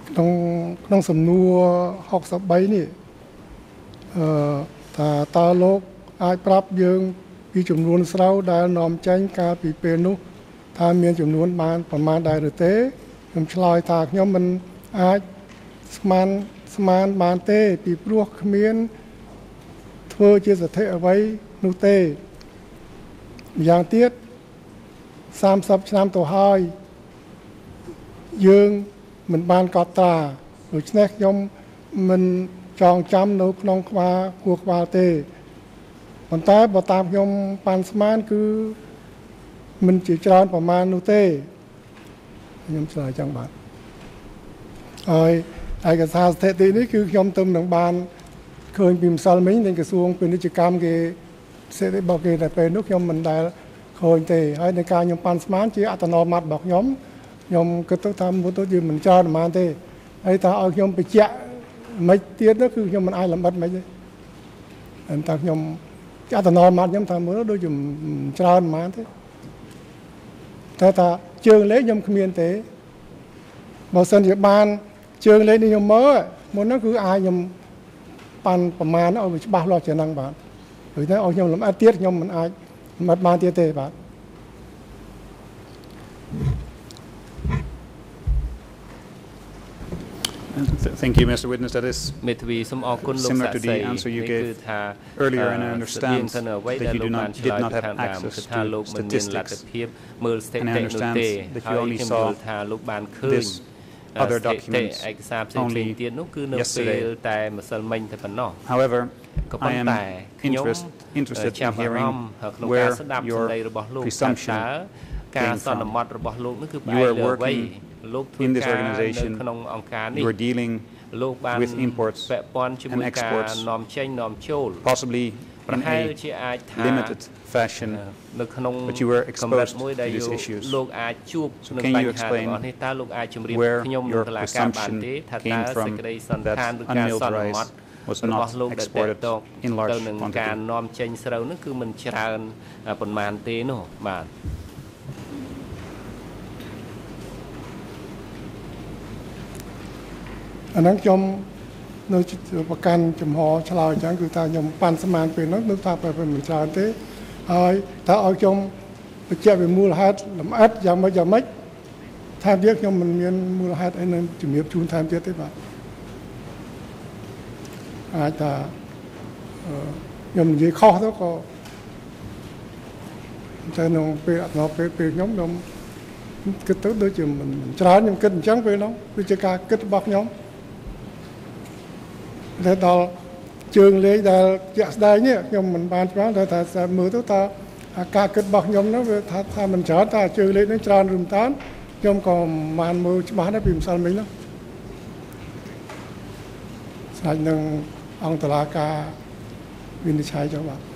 ក្នុងក្នុងសំណួរ63នេះអឺថាតើលោកអាចប្រាប់យើង ពីចំនួនស្រូវដែលនាំចេញកាលពីពេលនោះថាមានចំនួនបានប្រមាណដែរឬទេខ្ញុំឆ្លើយថាខ្ញុំមិនអាចស្មានស្មានបានទេ ពីព្រោះគ្មាន ធ្វើជាសទ្ធិអ្វីនោះទេម្យ៉ាងទៀត30ឆ្នាំទៅហើយ យើងមិនបានកត់ត្រាដូច្នេះខ្ញុំមិនចងចាំនៅក្នុងក្បាលគួរក្បាលទេប៉ុន្តែបើតាមខ្ញុំប៉ាន់ស្មានគឺមិនជាច្រើនប្រមាណនោះទេខ្ញុំឆ្លើយចឹងបាទហើយឯកសារស្ថិតិនេះគឺខ្ញុំទៅនឹងបានឃើញពីម្សិលមិញនៃក្រសួងពាណិជ្ជកម្មគេសេរីរបស់គេតែពេលនោះខ្ញុំមិនដែលឃើញទេហើយในការខ្ញុំប៉ាន់ស្មានជាអត្តនោម័តរបស់ខ្ញុំ ខ្ញុំគិតទៅតាមមុខទៅជាមិនច្រើនប៉ុន្មានទេហើយតើឲ្យខ្ញុំបញ្ជាក់មិនទៀតនោះគឺខ្ញុំមិនអាចលំអិតមិនទេតែតើខ្ញុំអត្តនោម័តខ្ញុំថាមើលដូចជាច្រើនប៉ុន្មានទេតែថាជើងលេខខ្ញុំគ្មានទេបើសិនជាបានជើងលេខនេះខ្ញុំមើលមុនហ្នឹងគឺអាចខ្ញុំប៉ាន់ប្រមាណឲ្យវាច្បាស់លាស់ជាងហ្នឹងបាទដូចតែឲ្យខ្ញុំលំអិតទៀតខ្ញុំមិនអាចលំអិតបានទៀតទេបាទ Thank you, Mr. Witness. That is similar to the answer you gave earlier, and I understand that you do not, did not have access to statistics. And I understand that you only saw this other documents only yesterday. However, I am interest, interested in hearing where your presumption came from. You are working in this organization, you are dealing with imports and exports, possibly in a limited fashion, but you were exposed to these issues. So can you explain where your presumption came from that unmilled rice was not exported in large quantity? អាហ្នឹងខ្ញុំនៅប្រកាន់ចំហឆ្លើយអញ្ចឹងគឺថាខ្ញុំប៉ាន់ស្មានពេលហ្នឹងនឹកថាប្រហែលមិនច្រើនទេហើយថាឲ្យខ្ញុំបញ្ជាក់ពីមូលហេតុលម្អិតយ៉ាងម៉េចយ៉ាងម៉េចថែមទៀតខ្ញុំមិនមានមូលហេតុអីនឹងជំរាបជូនថែមទៀតទេបាទអាចថាខ្ញុំនិយាយខុសទៅក៏តែក្នុងពេលអត់ដល់ពេលពេលខ្ញុំខ្ញុំគិតទៅដូចជាមិនច្រើនខ្ញុំគិតអញ្ចឹងពេលហ្នឹងវាជាការគិតរបស់ខ្ញុំ តែដល់ជើងលេខដែលជាក់ស្ដែងនេះខ្ញុំមិនបានច្បាស់តែថាមើលទៅថាការគិតរបស់ខ្ញុំនោះវាថាថាមិនច្រើនតែជើងលេខនេះច្រើនឬមិនតានខ្ញុំក៏មិនបានមើលច្បាស់ដែរពីម្សិលមិញនោះស្ដេចនឹងអង្គតឡាការវិនិច្ឆ័យចុះបាទ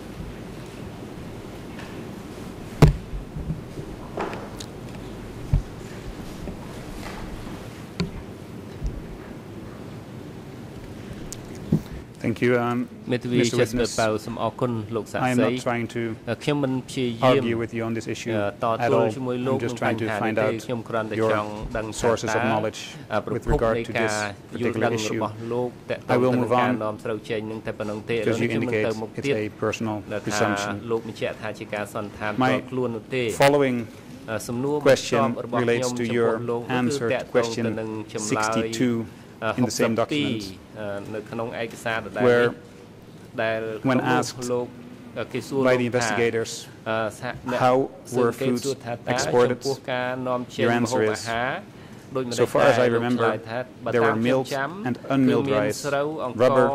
Thank you, um, មេធាវីចេស្តឺប៉ៅសូមអរគុណលោកសាស្ត្រី I am not trying to ខ្ញុំមិនព្យាយាម argue with you on this issue ត at ទល់ all. ជាមួយលោក I'm just trying to find out ខ្ញុំគ្រាន់តែ your ចង់ដឹងថា sources of តើ knowledge ប្រ with ភព regard នៃ to ការ this យល់ particular ដឹង issue. របស់លោកតើត I ទៅ will នឹង move ការ on នាំស្រូវចេញនឹងតែប៉ុណ្ណឹងទេឥឡូវ because នេះ you ខ្ញុំមិន indicate ទៅមុខ it's ទៀត a personal ដែលថា presumption. លោកបញ្ជាក់ថាជាការសន្និដ្ឋាន My តខ្លួននោះទេ following សំណួរបន្ទាប់ question របស់ខ្ញុំ relates to ចំពោះ your លោកនោះគឺ answer ត to កតង question ទៅនឹងចម្លើយ 62 in the same document នៅក្នុងឯកសារដដែល where ដែល when ក្នុង asked លោកគេសួរ by លោក the ថា investigators អឺសហអ្នក how ស៊ើប were គេ foods សួរថាតើ exported ចំពោះការនាំចេញ Your ម្ហូប answer អា is ហារដូចម្ដេច so far as I ដែរលោក remember ឆ្លើយថាបើ there តាម were ខ្ញុំ milled ចាំ and គឺ unmilled មាន rice ស្រូវអង្ករ rubber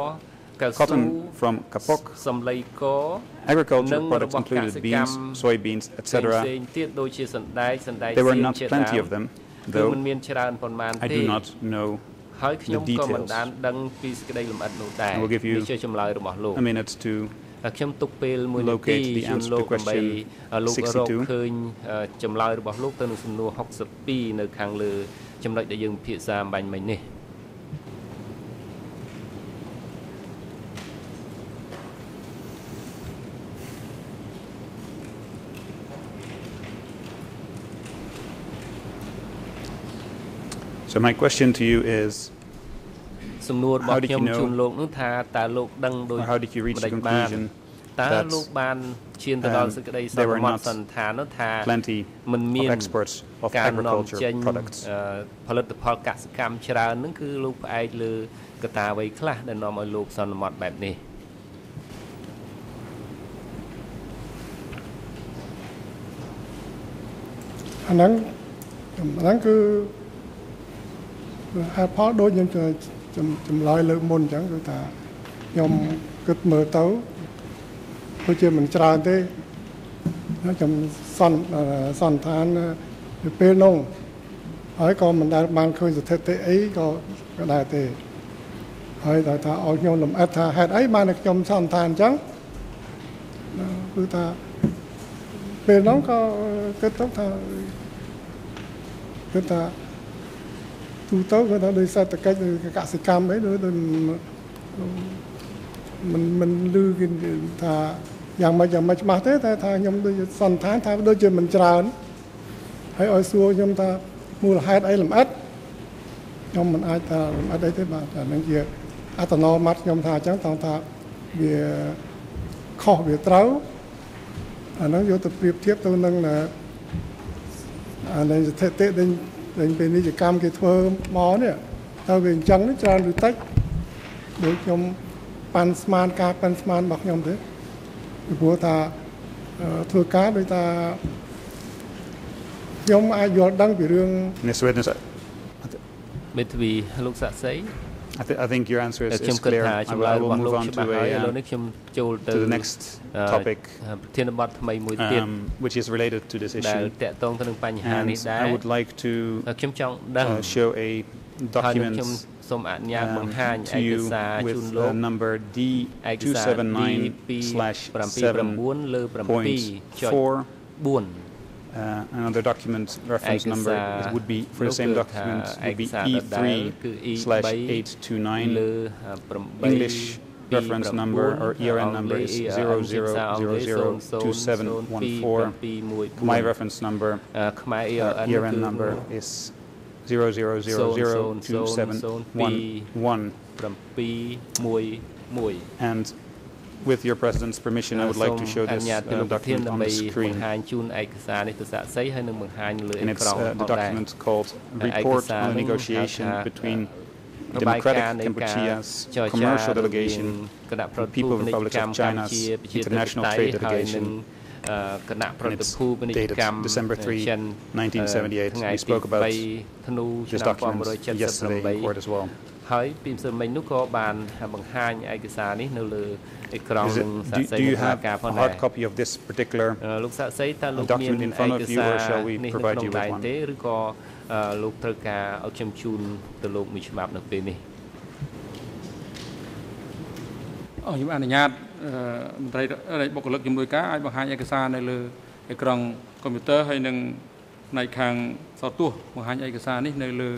កៅស៊ូ cotton from Kapok សំឡីក agricultural និង products របស់ក included សិកម្ម beans soybeans ផ្សេង etc ៗទៀតដូចជាសណ្ដែកសណ្ដែក there were សៀង not ជា plenty ដើ of them គឺ though มันមានច្រើនប៉ុន្មាន I ទេ do not know ហើយខ្ញុំ the ក៏មិន details បានដឹងពីសេចក្តីលម្អិតនោះដែរ I will give you នេះជាចម្លើយរបស់លោក a minute to ខ្ញុំទុកពេលមួយនាទី locate the ជូន answer លោក to ដើម្បី question លោករក62ឃើញចម្លើយរបស់លោកទៅនឹងសំណួរ62នៅខាងលើចំណុចដែលយើងពិភាក្សាអំបញ្ញមិញនេះ so my question to you is សំណួររបស់ How did ខ្ញុំ you know ជូនលោកនោះថាតើលោកដឹងដោយ or how did you reach ម្ដេ the ចបាន conclusion តើ that លោកបានឈានទៅដល់សេចក្តីស there ន្ were មត not សន្និដ្ឋាននោះថា plenty มันមាន of exports of ការនាំ agriculture ចេញ products អឺផលិតផលកសិកម្មច្រើនហ្នឹងគឺលោកផ្អែកលើកត្តាអ្វីខ្លះដែលនាំឲ្យលោកសន្មតបែបនេះអាហ្នឹងអាហ្នឹងគឺហេតុផលដូចខ្ញុំ ចម្លើយលើមុនអញ្ចឹងគឺថាខ្ញុំគិតមើលទៅដូចជាមិនច្រើនទេខ្ញុំសន្សន្តានពេលនោះហើយក៏មិនដែលបានឃើញស្ថិតិអីក៏ក៏ដែរទេហើយតែថាឲ្យខ្ញុំលំអិតថាហេតុអីបានតែខ្ញុំសន្តានអញ្ចឹងគឺថាពេលនោះក៏គិតទៅថាគឺថា ទូទៅគឺថាដោយសេដ្ឋកិច្ចឬកសិកម្មអីដូចមិនមិនលឺគេថាយ៉ាងម៉េចយ៉ាងម៉េចច្បាស់ទេតែថាខ្ញុំដូចសន្តានថាដូចជាមិនច្រើនហើយឲ្យសួរខ្ញុំថាមូលហេតុអីលម្អិតខ្ញុំមិនអាចថាលម្អិតអីទេបាទតែនឹងជាអត្តនោម័តខ្ញុំថាអញ្ចឹងតោះថាវាខុសវាត្រូវអានោះយកទៅប្រៀបធៀបទៅនឹងអានៃស្ថិតិដែល ដែលពាណិជ្ជកម្មគេធ្វើមកនេះតើវាអញ្ចឹងច្រើនឬតិចដូចខ្ញុំប៉ាន់ស្មានការប៉ាន់ស្មានរបស់ខ្ញុំទេពីព្រោះថាធ្វើការដូចថាខ្ញុំអាចយល់ដឹងពីរឿង Miss Witness មេធាវីលោកសាក់សី I, th I think your answer is, is clear. I will, I will move on to, a, um, to the next topic, um, which is related to this issue. And I would like to uh, show a document um, to you with the number D279 slash 7.4 uh, another document reference number. It would be for the same document would be E3 slash 829 English reference number or ERN number is 00002714 my reference number uh, ERN uh, number is 00002711 and with your president's permission I would like to show this uh, document on the screen and it's uh, the document called Report on Negotiation between Democratic Kampuchea's commercial delegation, the People Republic of China's international trade delegation, and it's dated December 3, 1978. We spoke about this document yesterday in court as well. ហើយពីម្សិលមិញនោះក៏បានបង្ហាញឯកសារនេះនៅលើអេក្រង់សាក់សីនៃការផងដែរ hard copy of this particular លោកសាក់សីតើលោកមានឯកសារនេះនៅក្នុងដៃទេឬក៏លោកត្រូវការឲ្យខ្ញុំជូនទៅលោកមួយច្បាប់នៅពេលនេះអរខ្ញុំអនុញ្ញាតមន្ត្រីបុគ្គលិកជំនួយការអាចបង្ហាញឯកសារនៅលើអេក្រង់កុំព្យូទ័រហើយនឹងផ្នែកខាងសោតទស្សន៍បង្ហាញឯកសារនេះនៅលើ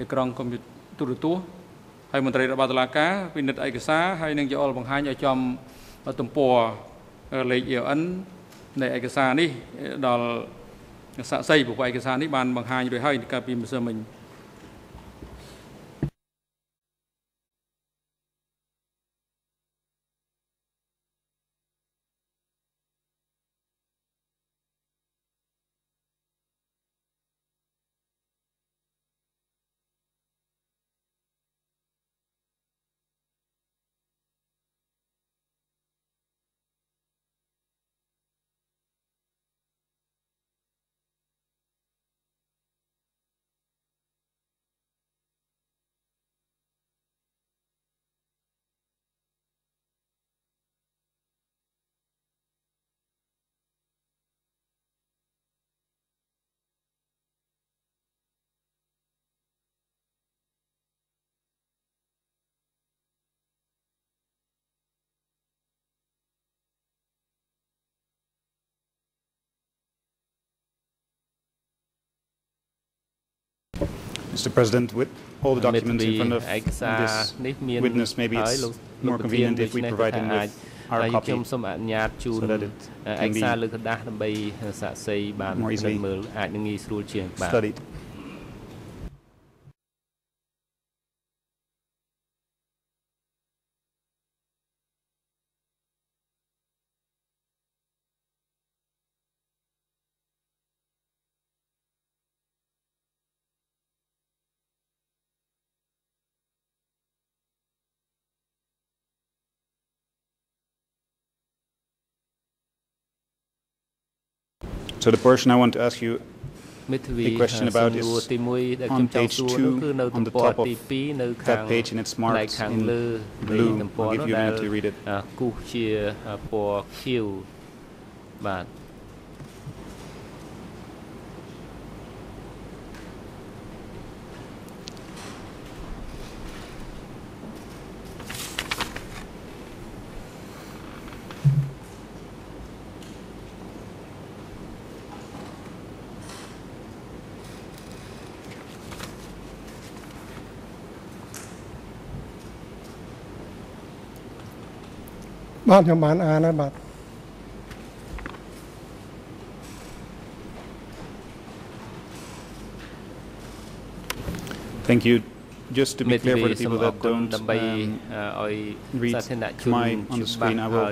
អេក្រង់កុំព្យូទ័រ ទូរទស្សន៍ហើយមន្ត្រីរបស់តុលាការពិនិត្យឯកសារហើយនឹងយកបង្ហាញឲ្យចំទំព័រលេខ EON នៃឯកសារនេះដល់សាក់សីព្រោះឯកសារនេះបានបង្ហាញរួចហើយកាលពីម្សិលមិញ Mr. President, with all the documents in front of this witness, maybe it's more convenient if we provide him with hard copy so that it can be more easily studied. ត្យមើលអាចនឹងងាយស្រួលជាងបាទ studied So the portion I want to ask you the question about is on page 2 on the top of that page and it's marked in blue. I'll give you a minute to read it. គូសជាពណ៌ខៀវបាទ បាទខ្ញុំបានអានហើយបាទ Thank you. Just to be clear for the people that don't ដើម្បីឲ្យ read សាធារណជន my on the screen I will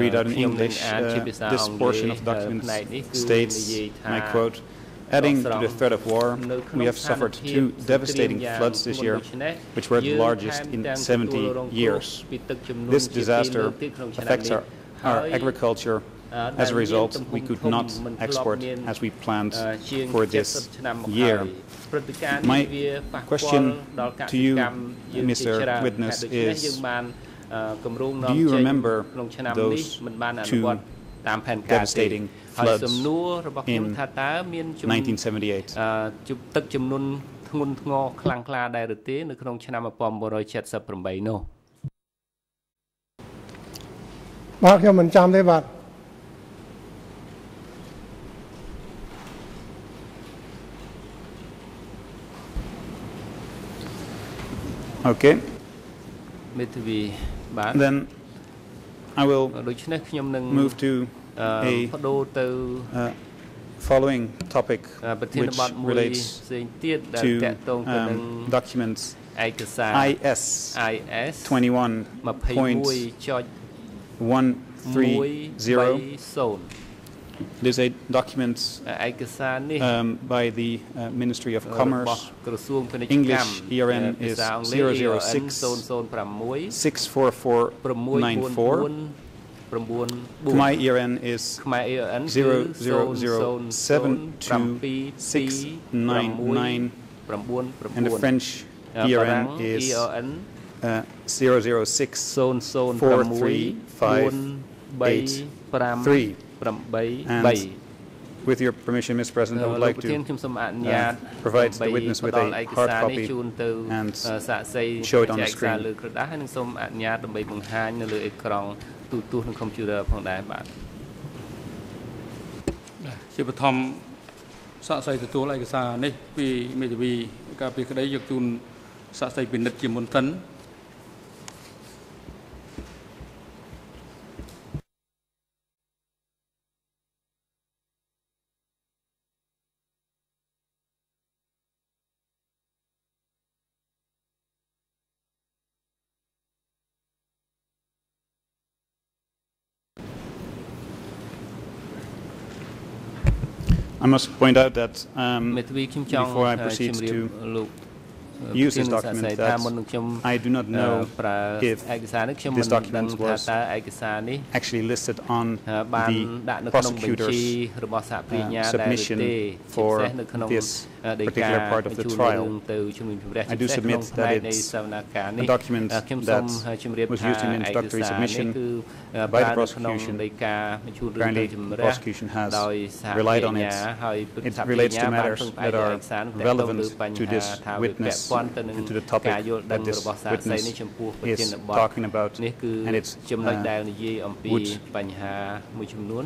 read out in English uh, this portion of the document states and I quote Adding to the threat of war, we have suffered two devastating floods this year, which were the largest in 70 years. This disaster affects our, our agriculture. As a result, we could not export as we planned for this year. My question to you, Mr. Witness, is do you remember those two devastating floods in 1978? ទឹកចំនួនធ្ងន់ធ្ងរខ្លាំងក្លាដែរឬទេនៅក្នុងឆ្នាំ1978នោះបាទខ្ញុំមិនចាំទេបាទ Okay មេធាវីបាទ then I will ដូច្នេះខ្ញុំនឹង move to a បដូរទៅ uh, following topic ប្រធាន which បទមួយ relates ផ្សេងទៀតដែល to តាក់ទងទៅនឹង um, documents ឯកសារ IS IS 21.130 There's a document ឯកសារនេះ um, by the uh, Ministry of របស់ Commerce. ក្រសួងពាណិជ្ជកម្ម English ERN ភា is សាអង់គ្លេស ERN 006 64494. Khmer ERN is ខ្មែរ ERN 000726999 and the French ERN is uh, 0064358 And with your permission, Mr. President, I would like to uh, provide the witness with a hard copy and សាកសី show it on ជា the ឯកសារ screen. លើក្រដាសហើយនឹងសូមអនុញ្ញាតដើម្បីបង្ហាញនៅលើអេក្រង់ទូទស្សន៍និងកុំព្យូទ័រផងដែរបាទជាបឋមសាកសីទទួលឯកសារនេះពីមេធាវីការពីក្តីយកជូនសាកសីពិនិត្យជាមុនសិន I must point out that um, មេធាវីខ្ញុំចង់ before I ជំ proceed រាប to លោក use this document that I do not know if this document was actually listed on the prosecutor's uh, submission for this particular part of the trial. I do submit that it's a document that was used in introductory submission by the prosecution. Apparently, the prosecution has relied on it. It relates to matters that are relevant to this witness ព័ន្ធទៅនឹង and to the topic ការយល់ដឹង that this របស់សាកសី witness នេះចំពោះប្រ is ធានបទ talking about នេះគឺ and it's ចំណុច uh, ដែលនិយាយអំពី would បញ្ហាមួយចំនួន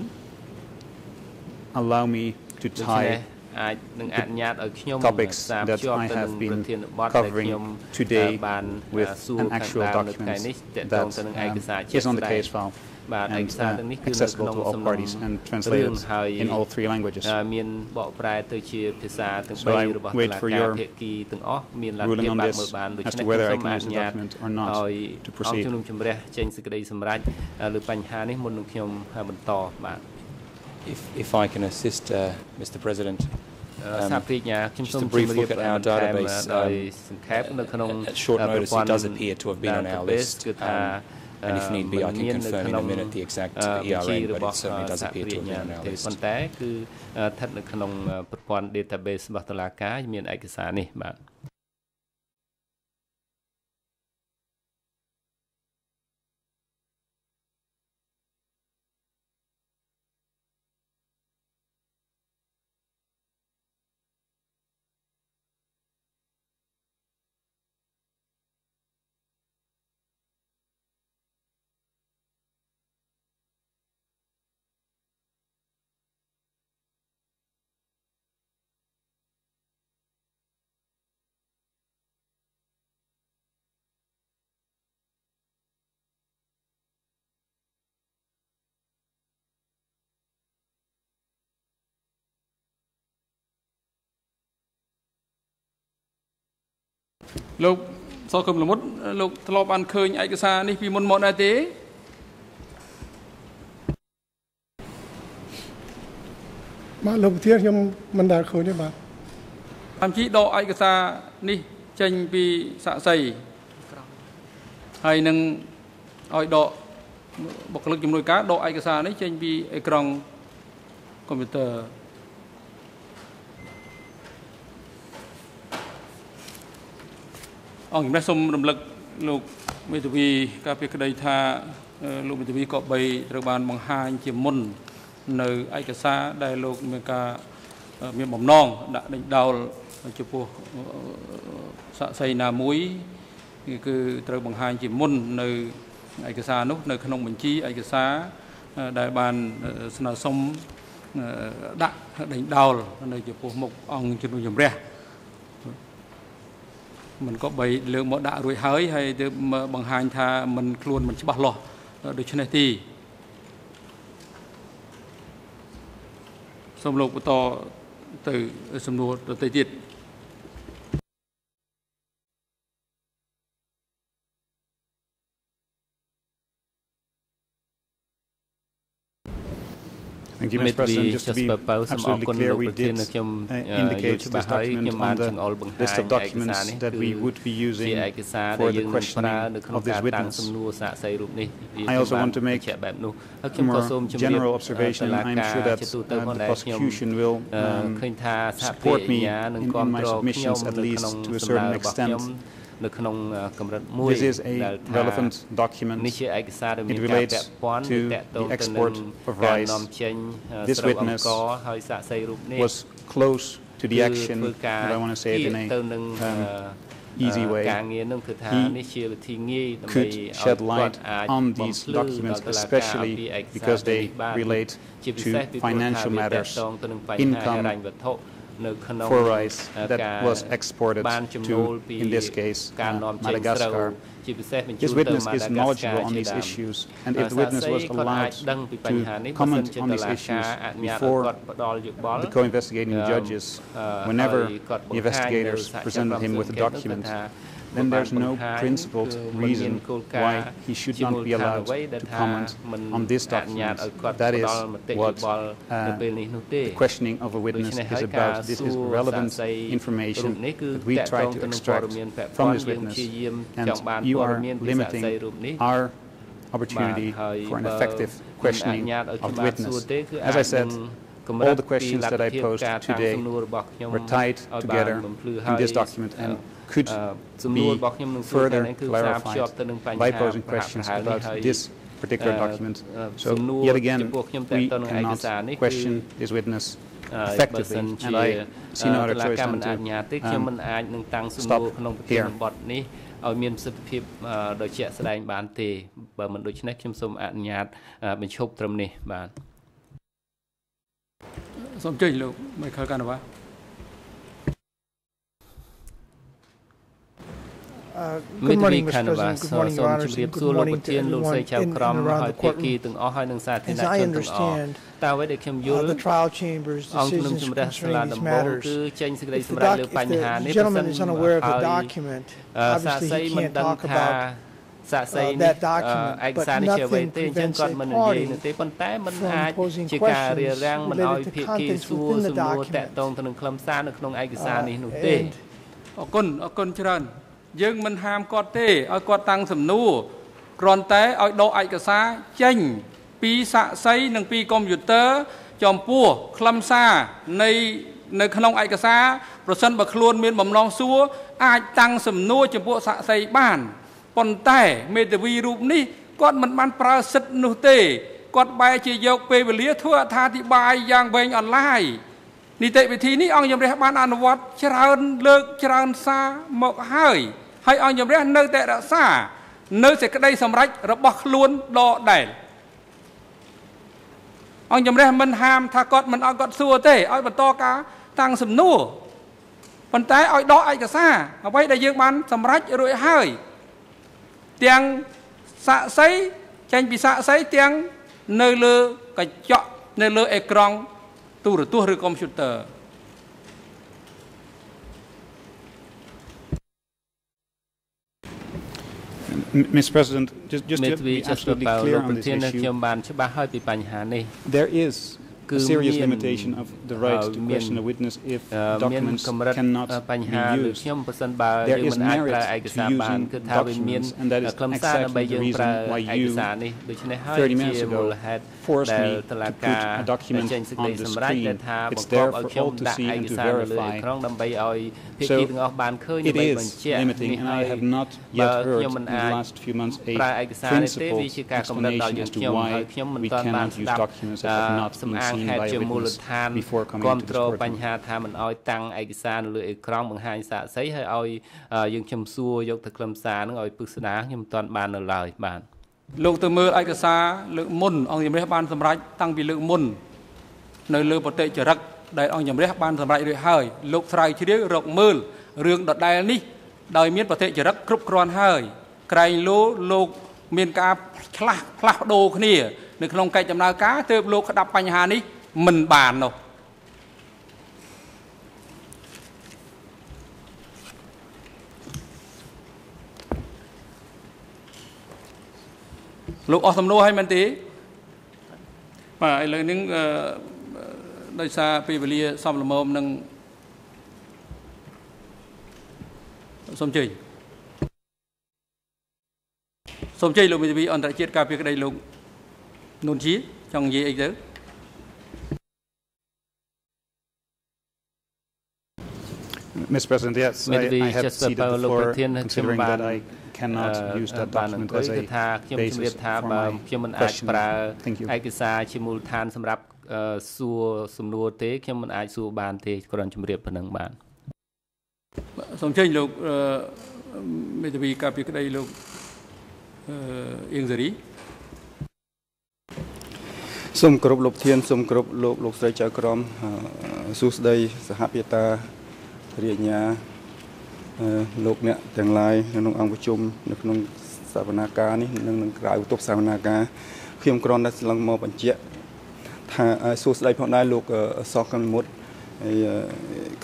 allow me to ដូច្នេះ tie អាចនឹងអនុញ្ញាតឲ្យខ្ញុំ topics សារ that ភ្ជាប់ I ទៅនឹង have ប្រ been ធានបទដែល covering ខ្ញុំ today បាន with សួរ an ខាង actual ដើមនៅថ្ងៃនេះ document តកតង that ទៅនឹងឯកសារ um, ជា is on ក់ the ស្ដែង case file បាទឯ and កសារ uh, ទាំងនេះគឺនៅ accessible ក្នុង to all សំណុំ parties and រឿង translated ហើយ in all three languages. មានបកប្រែទៅជាភាសាទាំង So I 3របស់ wait តុលា for ការ your ភាគីទាំងអស់មានលទ្ធ ruling ភាព on បើក this មើលបានដូច្ as នេះ to whether សូ I ម can អ use នុ the ញ្ញាត document or not ឲ្យ to អង្គ proceed. ជំនុំជម្រះចេញសេចក្តីសម្រេចលើបញ្ហានេះមុននឹងខ្ញុំបន្តបាទ If, if I can assist, uh, Mr. President, សាព្រាជ្ញាខ្ញុំ just សូម a ជ brief ម្រាប look at our បន្ថែម database. ដោយ Um, សង្ខេបនៅក្នុង at short ប្រ notice, ព័ន្ធ it does appear to have been on our database list. គឺថា Um, And if need be, I can confirm in a minute the exact ERN, but it certainly does appear to have been on our list. ប៉ុន្តែគឺស្ថិតនៅក្នុងប្រព័ន្ធ database របស់តុលាការមានឯកសារនេះបាទ លោកសកឹមលមុតលោកធ្លាប់បានឃើញឯកសារនេះពីមុនមកដែរទេបាទលោកប្រធានខ្ញុំមិនដែលឃើញទេបាទតាមជីដកឯកសារនេះចេញពីសាក់សីហើយនឹងឲ្យដកបុគ្គលិកជំនួយការដកឯកសារនេះចេញពីអេក្រង់កុំព្យូទ័រ អង្គជំនះសូមរំលឹកលោកមេធាវីការពីក្តីថាលោកមេធាវីក៏បីត្រូវបានបង្ហាញជាមុន នៅឯកសារដែលលោកមានការមានបំណងដាក់ដេញដោលចំពោះសាក់សីណាមួយគឺត្រូវបង្ហាញជាមុននៅឯកសារនោះនៅក្នុងបញ្ជីឯកសារដែលបានស្នើសុំដាក់ដេញដោលនៅចំពោះមុខអង្គជំនុំជម្រះ មិនក៏បីលើកមកដាក់រួចហើយហើយទើបបង្ហាញថាមិនខ្លួនមិនច្បាស់លាស់ដូច្នេះទីសូមលោកបន្តទៅសំណួរទៅទៀត Thank you, Mr. President. Just to be absolutely clear, we did uh, indicate this document on the list of documents that we would be using for the questioning of this witness. I also want to make a more general observation. I'm sure that uh, the prosecution will um, support me in, in my submissions, at least to a certain extent. នៅក្នុងកម្រិ តមួយ This is a relevant document នេះជាឯកសារដែលមានការពាក់ព័ន្ធឬតកតងទៅនឹងការនាំចេញស្រូវអង្គហើយសាក់សីរូបនេះ was close to the action that I want to say it in a um, easy way. He could shed light on these documents, especially because they relate to financial matters, income, for rice that was exported to, in this case, uh, Madagascar. His witness is knowledgeable on these issues, and if the witness was allowed to comment on these issues before the co-investigating judges, whenever the investigators presented him with a document, then there's no principled reason why he should not be allowed to comment on this document. That is what uh, the questioning of a witness is about. This is relevant information that we try to extract from this witness, and you are limiting our opportunity for an effective questioning of the witness. As I said, all the questions that I posed today were tied together in this document and could be further clarified by posing questions about this particular document. So yet again, we cannot question this witness effectively, and I see no other choice than to um, stop here. ឲ្យមានប្រសិទ្ធភាពដោយជាក់ស្ដែងបានទេបើមិនដូច្នេះខ្ញុំសូមអនុញ្ញាតបញ្ឈប់ត្រឹមនេះបាទសូមអញ្ជើញលោក Michael Canova Good morning Mr. President Good morning Your Honor Good morning to everyone in and around the courtroom As I understand uh, the trial chamber's decisions concerning these matters if the, doc, if the gentleman is unaware of the document obviously he can't talk about សាកសីនេះឯកសារនេះជាអ្វីទេអញ្ចឹងគាត់មិននិយាយនោះទេប៉ុន្តែมันអាចជាការរារាំងមិនឲ្យភាគីសួរសំណួរតាក់ទងទៅនឹងខ្លឹមសារនៅក្នុងឯកសារនេះនោះទេអរគុណអរគុណច្រើន យើងមិនហាមគាត់ទេឲ្យគាត់តាំងសំណួរគ្រាន់តែឲ្យដកឯកសារចេញ ពីសាក់សីនិងពីកុំព្យូទ័រចំពោះខ្លឹមសារនៃនៅក្នុងឯកសារប្រសិនបើខ្លួនមានបំណងសួរអាចតាំងសំណួរចំពោះសាក់សីបានប៉ុន្តែមេធាវីរូបនេះគាត់មិនបានប្រើសិទ្ធិនោះទេគាត់បែរជាយកពេលវេលាធ្វើអត្ថាធិប្បាយយ៉ាងវែងអន្លាយនីតិវិធីនេះអង្គជំរះបានអនុវត្តច្រើនលើកច្រើនសារមកហើយ ហើយអង្គជំរះនៅតែរក្សា នៅសេចក្តីសម្រេចរបស់ខ្លួនដដែលអង្គជំរះមិនហាមថាគាត់មិនឲ្យគាត់សួរទេឲ្យបន្តការតាំងសំណួរប៉ុន្តែឲ្យដកឯកសារអ្វីដែលយើងបានសម្រេចរួចហើយទាំងសាក់សីចេញពីសាក់សីទាំងនៅលើកញ្ចក់នៅលើអេក្រង់ទូរទស្សន៍ឬកុំព្យូទ័រ Mr. President, just, just to be absolutely clear on this issue, there is a serious limitation of the right to question a witness if documents cannot be used. There is merit to using documents, and that is exactly the reason why you, 30 minutes ago, forced me to put a document on the screen. It's there for all to see to verify. So it is limiting, I have not yet heard in the last few months a principled explanation to why we cannot use documents that have not. ជាមូលដ្ឋានគ្រប់គ្រងបញ្ហាថាមិនអោយតាំងឯកសារនៅលើអេក្រង់បង្ហាញសាកសីហើយឲ្យយើងខ្ញុំសួរយកទៅខ្លឹមសារនឹងឲ្យពឹស្ដាខ្ញុំមិនទាន់បាននៅឡើយបាទលោកទៅមើលឯកសារលើកមុនអង្គជំរះបានសម្រេចតាំងពីលើកមុន នៅលើបតិចរិកដែលអង្គជំរះបានសម្រេចរួចហើយលោកស្រាវជ្រាវរកមើលរឿងដដែលនេះដោយមានបតិចរិកគ្រប់គ្រាន់ហើយក្រែងលោលោកមានការ ឆ្លាស់ផ្លាស់ប្ដូរគ្នានៅក្នុងកិច្ចដំណើរការទើបលោកក្តាប់បញ្ហានេះមិនបាននោះលោកអស់សំណួរហើយមែនទេបាទឥឡូវនេះអឺដោយសារពេលវេលាសំលមមនឹងសូមជើញ សូមជ័យលោកមេធាវីអន្តរជាតិការពារក្តីលោកនួនជាចង់និយាយអីទៅ Mr. President, yes, I, I have ceded the floor considering that I cannot use that document as a basis for my question. Thank you. ឯកសារជាមូលដ្ឋានសម្រាប់សួរសំណួរទេខ្ញុំមិនអាចសួរបានទេគ្រាន់ជម្រាបប៉ុណ្ណឹងបាទសូមជើញលោកមេធាវីការពីក្តីលោក អៀងសេរីសូមគោរពលោកធានសូមគោរពលោកលោកស្រីចៅក្រមសួស្តីសហភាតារាជញ្ញាលោកអ្នកទាំងឡាយនៅក្នុងអង្គប្រជុំនៅក្នុងសវនាការនេះនិងនឹងក្រៅទប់សវនាការខ្ញុំគ្រាន់តែស្លឹងមកបញ្ជាក់ថាសួស្តីផងដែរលោកសកកម្មមុតហើយ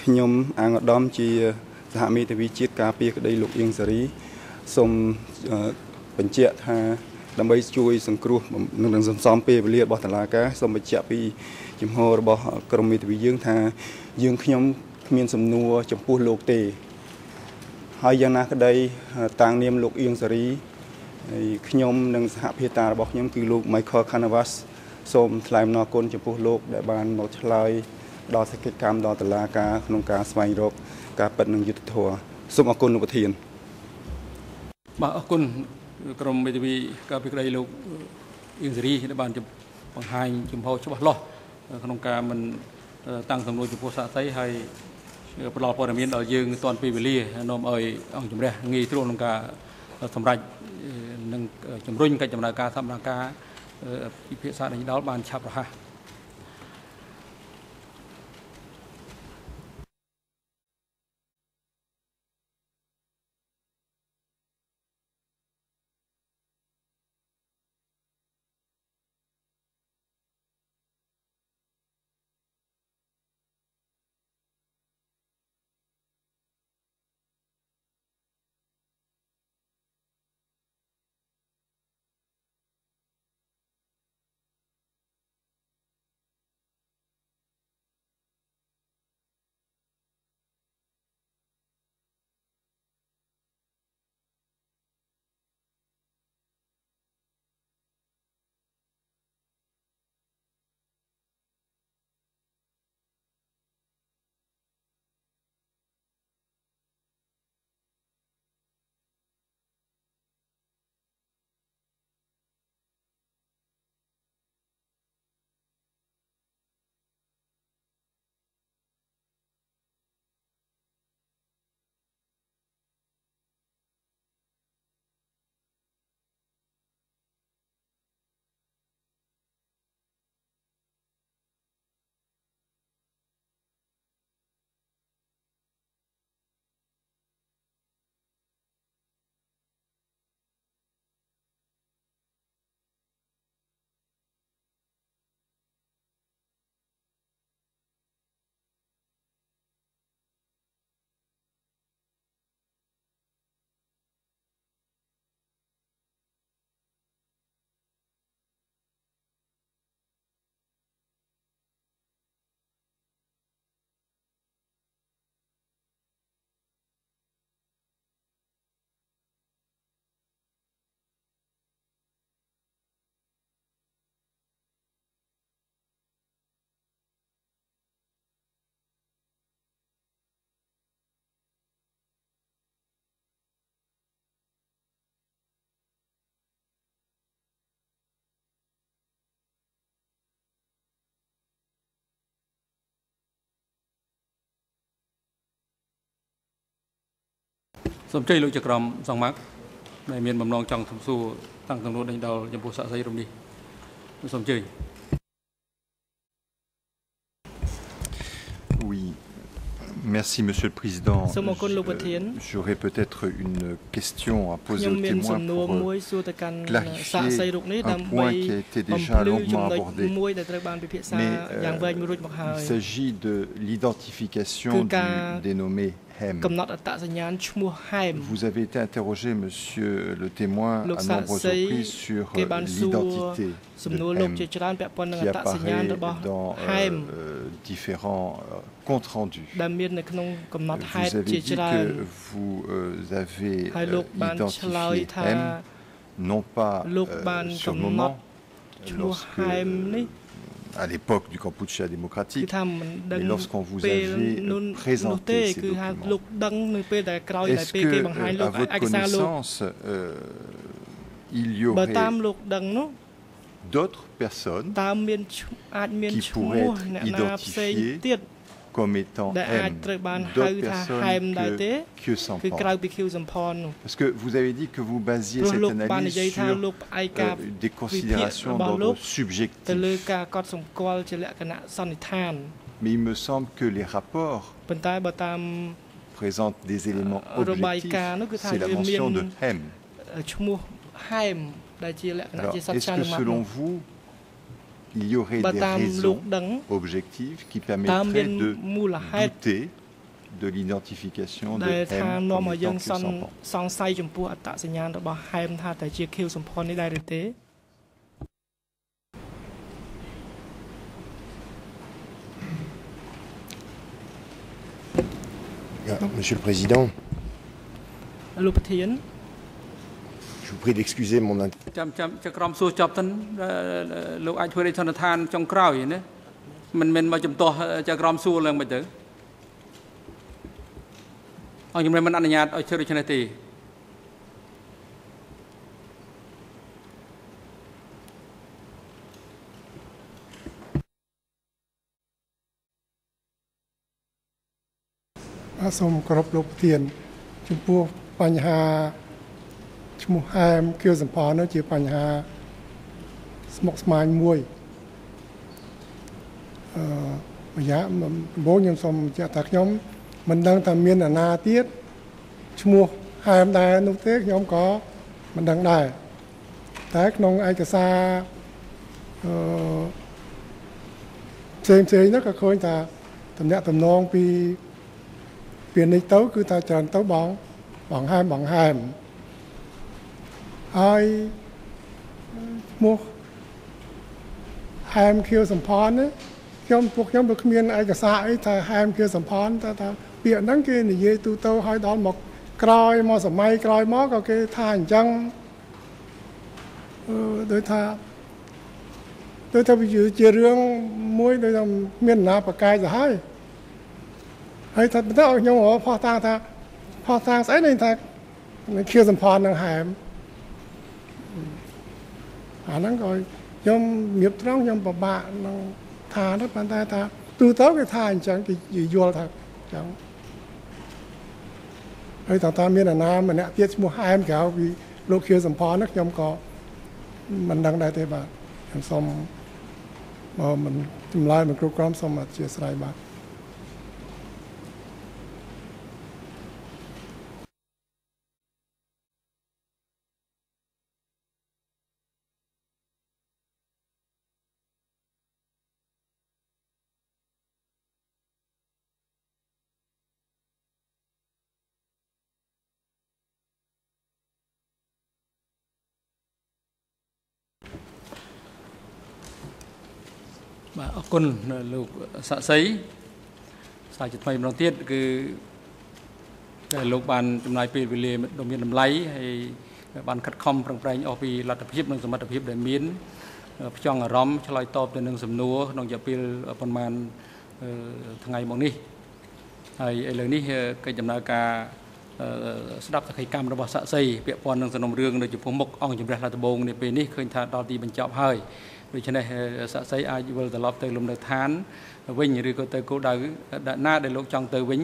ខ្ញុំអាងឧត្តមជាសហមេធាវីជាតិការពារក្តីលោកអៀងសេរីសូម បញ្ជាក់ថាដើម្បីជួយសង្គ្រោះនិងសន្សំពេលវេលារបស់តុលាការសូមបញ្ជាក់ពីជំហររបស់ក្រមមេធាវីយើងថាយើងខ្ញុំគ្មានសំណួរចំពោះលោកទេហើយយ៉ាងណាក្តីតាំងនាមលោកអៀងសេរីហើយខ្ញុំនិងសហភាតារបស់ខ្ញុំគឺលោក Michael Canavas សូមថ្លែងអំណរគុណចំពោះលោក ដែលបានមកឆ្លើយដល់សេចក្តីកម្មដល់តុលាការក្នុងការស្វែងរក ការពិតនិងយុត្តិធម៌សូមអរគុណលោកប្រធានបាទអរគុណ ក្រមមេធាវីការពីក្តីលោកអ៊ីងសេរីដែលបានបង្ហាញចំហច្បាស់លាស់ក្នុងការមិនតាំងសំណួរចំពោះសាកសីហើយផ្ដល់ព័ត៌មានដល់យើងទាន់ពេលវេលានាំឲ្យអង្គជំរះងាយស្រួលក្នុងការសម្រេចនិងជំរុញកិច្ចដំណើរការសម្ដែងការពិភាក្សានេះដល់បានឆាប់រហ័ស សូមជ័យលោកចក្រមសង្មាក់ដែលមានបំណងចង់សំសួរតាំងសំណួរដេញដោលចំពោះសាក់សីរំនេះសូមជ័យ Oui, Merci, Monsieur le Président. J'aurais peut-être une question à poser aux témoins pour clarifier un point qui a été déjà longuement abordé. Mais euh, il s'agit de l'identification du dénommé vous avez été interrogé, monsieur le témoin, à nombreuses reprises sur l'identité de M qui apparaît dans euh, différents euh, comptes rendus. Vous avez dit que vous euh, avez identifié M non pas sur le moment, lorsque à l'époque du Kampuchea démocratique, mais lorsqu'on vous avait présenté ces documents. Est-ce que, euh, à votre connaissance, euh, il y aurait d'autres personnes qui pourraient être identifiées comme étant M d'autres personnes que, Sampan. Parce que vous avez dit que vous basiez cette analyse sur euh, des considérations d'ordre subjectif. Mais il me semble que les rapports présentent des éléments objectifs. C'est la mention de M. Alors, est-ce que selon vous, il y aurait des raisons objectives qui permettraient de douter de l'identification de M comme étant Monsieur le Président, លោកប្រធាន Je vous prie d'excuser mon ចាំចាំចក្រមសួរចប់ទៅលោកអាចធ្វើរាជធនធានចុងក្រោយណាមិនមែនមកចំទាស់ចក្រមសួរឡើងមិនទៅអង្គជំនុំមិនអនុញ្ញាតឲ្យធ្វើដូច្នេះទេសូមគោរពលោកប្រធាន ចំពោះបញ្ហា ឈ្មោះហែមគៀវសម្ផននោះជាបញ្ហាស្មុគស្មាញមួយអឺរយៈដំបូងខ្ញុំសូមបញ្ជាក់ថាខ្ញុំមិនដឹងថាមានអាណាទៀតឈ្មោះហែមដែរនោះទេខ្ញុំក៏មិនដឹងដែរតែក្នុងឯកសារអឺផ្សេងផ្សេងនោះក៏ឃើញថាតំណាក់តំណងពីពីនេះទៅគឺថាច្រើនទៅបងបងហែមបងហែម ហើយឈ្មោះហែមខៀវសំផនខ្ញុំពួកខ្ញុំវាគ្មានឯកសារអីថាហែមខៀវសំផនតែថាពាក្យហ្នឹងគេនិយាយទូទៅឲ្យដល់មកក្រោយមកសម័យក្រោយមកក៏គេថាអញ្ចឹងអឺដូចថាដូចថាវាជារឿងមួយដូចថាមានណាប្រកែកទៅហើយហើយថាបន្តឲ្យខ្ញុំផោះតាំងថាផោះតាំងស្អីនេះថាខៀវសំផននឹងហែម អាហ្នឹងក៏ខ្ញុំងៀបត្រង់ខ្ញុំពិបាកនឹងថាទៅប៉ុន្តែថាទូទៅគេថាអញ្ចឹងគេយល់ថាអញ្ចឹងហើយតើតាមានអាណាម្នាក់ទៀតឈ្មោះហែមក្រៅពីលោកខៀវសំផនហ្នឹងខ្ញុំក៏មិនដឹងដែរទេបាទខ្ញុំសូមបើមិនចម្លើយមិនគ្រប់គ្រាន់សូមអធិស្ឋានបាទ គុណលោកសាក់សីសារជាថ្មីម្ដងទៀតគឺដែលលោកបានចំណាយពេលវេលាដ៏មានតម្លៃហើយបានខិតខំប្រឹងប្រែងអស់ពីលទ្ធភាពនិងសមត្ថភាពដែលមានផ្ចង់អារម្មណ៍ឆ្លើយតបទៅនឹងសំណួរក្នុងរយៈពេលប្រហែលថ្ងៃមកនេះហើយឥឡូវនេះកិច្ចដំណើរការស្ដាប់សកម្មកម្មរបស់សាក់សីពាក់ព័ន្ធនឹងសំណុំរឿងនៅចំពោះមុខអង្គជំរះរដ្ឋដំបងនេះពេលនេះឃើញថាដល់ទីបញ្ចប់ហើយ ដូច្នេះសាក់សីអាចវិលត្រឡប់ទៅលំនៅឋានវិញឬក៏ទៅគោលដៅណាដែលលោកចង់ទៅវិញ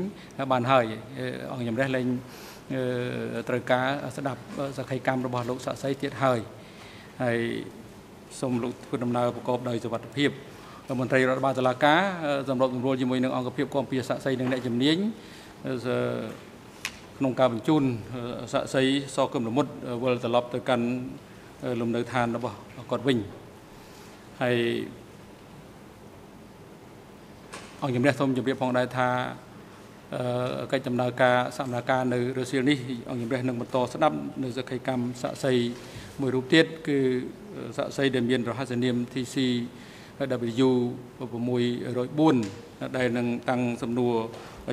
បានហើយអង្គជំរះលែងត្រូវការស្ដាប់សក្ខីកម្មរបស់លោកសាក់សីទៀតហើយហើយសូមលោកធ្វើដំណើរប្រកបដោយសុវត្ថិភាពមន្ត្រីរដ្ឋបាលតុលាការសម្របសម្រួលជាមួយនឹងអង្គភាពគាំពៀសាក់សីនិងអ្នកជំនាញក្នុងការបញ្ជូនសាក់សីសកឹមលមុតវិលត្រឡប់ទៅកាន់លំនៅឋានរបស់គាត់វិញ ហើយអង្គជំនះសូមជម្រាបផងដែរថាកិច្ចដំណើរការសកម្មភាពនៅរុស្ស៊ីនេះអង្គជំនះនឹងបន្តស្ដាប់នៅសក្ខីកម្មសាក់សីមួយរូបទៀតគឺសាក់សីដែលមានរហស្សនាម TC W 604ដែលនឹងតាំងសំណួរ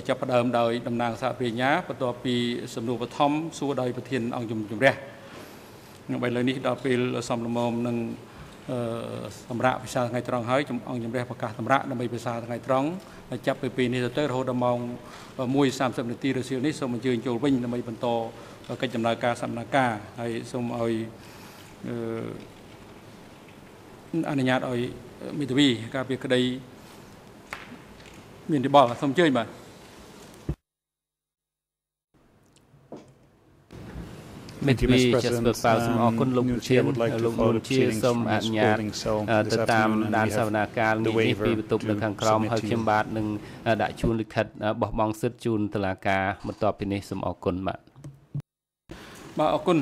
ចាប់ផ្ដើមដោយតំណាងសហប្រញ្ញាបន្ទាប់ពីសំណួរបឋមសួរដោយប្រធានអង្គជំជំរះនៅឥឡូវនេះដល់ពេលសំលមមនឹង សម្រាប់ភាសាថ្ងៃត្រង់ហើយអង្គជំរះប្រកាសសម្រាប់ដើម្បីភាសាថ្ងៃត្រង់ចាប់ពីពេលនេះទៅទៅរហូតដល់ម៉ោង1:30នាទីរសៀលនេះសូមអញ្ជើញចូលវិញដើម្បីបន្តកិច្ចដំណើរការសម្ដែងការហើយសូមឲ្យអនុញ្ញាតឲ្យមេធាវីការពីក្តីមានទីបល់សូមអញ្ជើញបាទ មេធាវីជាស្ពើប៉ៅសូមអរគុណលោកជាលោកលោកជាសូមអនុញ្ញាតទៅតាមដានសវនាការនេះពីបន្ទប់នៅខាងក្រោមហើយខ្ញុំបាទនឹងដាក់ជូនលិខិតបោះបង់សិទ្ធជូនតុលាការបន្ទាប់ពីនេះសូមអរគុណបាទបាទអរគុណ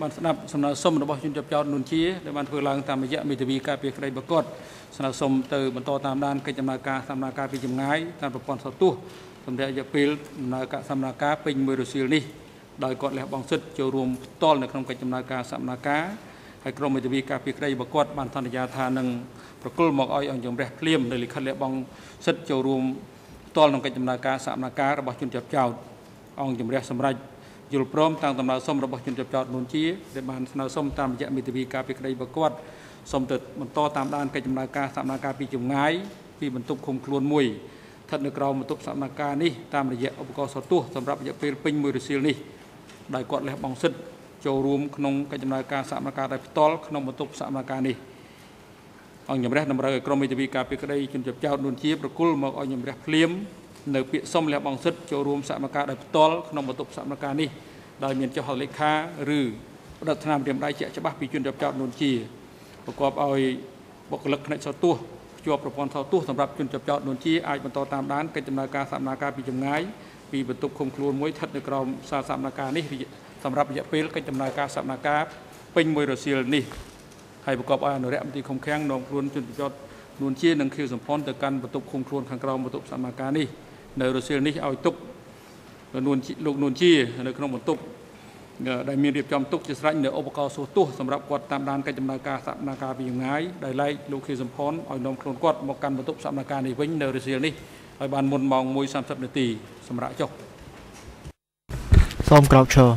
បានស្ដាប់សំណើសុំរបស់ជនជាប់ចោតនួនជាដែលបានធ្វើឡើងតាមរយៈមេធាវីការពារក្តីបកតស្នើសុំទៅបន្តតាមដានកិច្ចដំណើរការសម្ដែងការពីចម្ងាយតាមប្រព័ន្ធសោទស្សន៍សម្រាប់រយៈពេលដំណើរការសម្ដែងការពេញមួយរសៀលនេះ ដោយគាត់លះបង់សិទ្ធចូលរួមផ្ទាល់នៅក្នុងកិច្ចដំណើរការសម្ដែងការហើយក្រុមមេធាវីការពារក្តីបកតបានសន្យាថានឹងប្រគល់មកឲ្យអង្គជំរះភ្លាមនៅលិខិតលះបង់សិទ្ធចូលរួមផ្ទាល់ក្នុងកិច្ចដំណើរការសម្ដែងការរបស់ជនជាប់ចោតអង្គជំរះសម្រាប់យល់ព្រមតាមដំណើរសុំរបស់ជនជាប់ចោតនួនជាដែលបានស្នើសុំតាមរយៈមេធាវីការពីក្តីបកគាត់សូមទៅបន្តតាមដានកិច្ចដំណើរការសកម្មភាពពីចម្ងាយពីបន្ទប់ឃុំខ្លួនមួយស្ថិតនៅក្រោមបន្ទប់សកម្មភាពនេះតាមរយៈឧបករណ៍សោទស្សន៍សម្រាប់រយៈពេលពេញមួយរសៀលនេះ ដោយគាត់លះបង់សិទ្ធចូលរួមក្នុងកិច្ចដំណើរការសកម្មភាពដោយផ្ទាល់ក្នុងបន្ទប់សកម្មភាពនេះអង្គជំរះតម្រូវឲ្យក្រុមមេធាវីការពីក្តីជនជាប់ចោតនួនជាប្រគល់មកឲ្យជំរះភ្លាមនៅពាក្យសុំលះបង់សិទ្ធចូលរួមសមការដោយផ្ទាល់ក្នុងបន្ទប់សមការនេះដោយមានចុះហត្ថលេខាឬផ្តិតថ្នាំរៀមដៃជាក់ច្បាស់ពីជនជាប់ចោតនួនជាប្រកបឲ្យបុគ្គលិកផ្នែកសោទស្សន៍ជាប់ប្រព័ន្ធសោទស្សន៍សម្រាប់ជនជាប់ចោតនួនជាអាចបន្តតាមដានកិច្ចដំណើរការសមការពីចម្ងាយ ពីបន្ទប់ឃុំខ្លួនមួយស្ថិតនៅក្រោមសាលសមការនេះសម្រាប់រយៈពេលកិច្ចដំណើរការសមការពេញមួយរសៀលនេះហើយប្រកបឲ្យអនុរិយមន្ត្រីឃុំឃាំងនាំខ្លួនជនជាប់ចោតនួនជានិងខៀវសំផនទៅកាន់បន្ទប់ឃុំខ្លួនខាងក្រោមបន្ទប់សមការនេះនៅរសៀលនេះឲ្យទុកនួនលោកនួនជានៅក្នុងបន្ទប់ដែលមានរៀបចំទុកជាស្រេចនៅឧបករណ៍សួរទស្សន៍សម្រាប់គាត់តាមដានកិច្ចដំណើរការសកម្មភាពពីងាយដោយឡែកលោកខៀវសំផនឲ្យនាំខ្លួនគាត់មកកាន់បន្ទប់សកម្មភាពនេះវិញនៅរសៀលនេះ ឲ្យបានមុនម៉ោង1:30នាទីសម្រាប់ចុះសូមក្រោកឈរ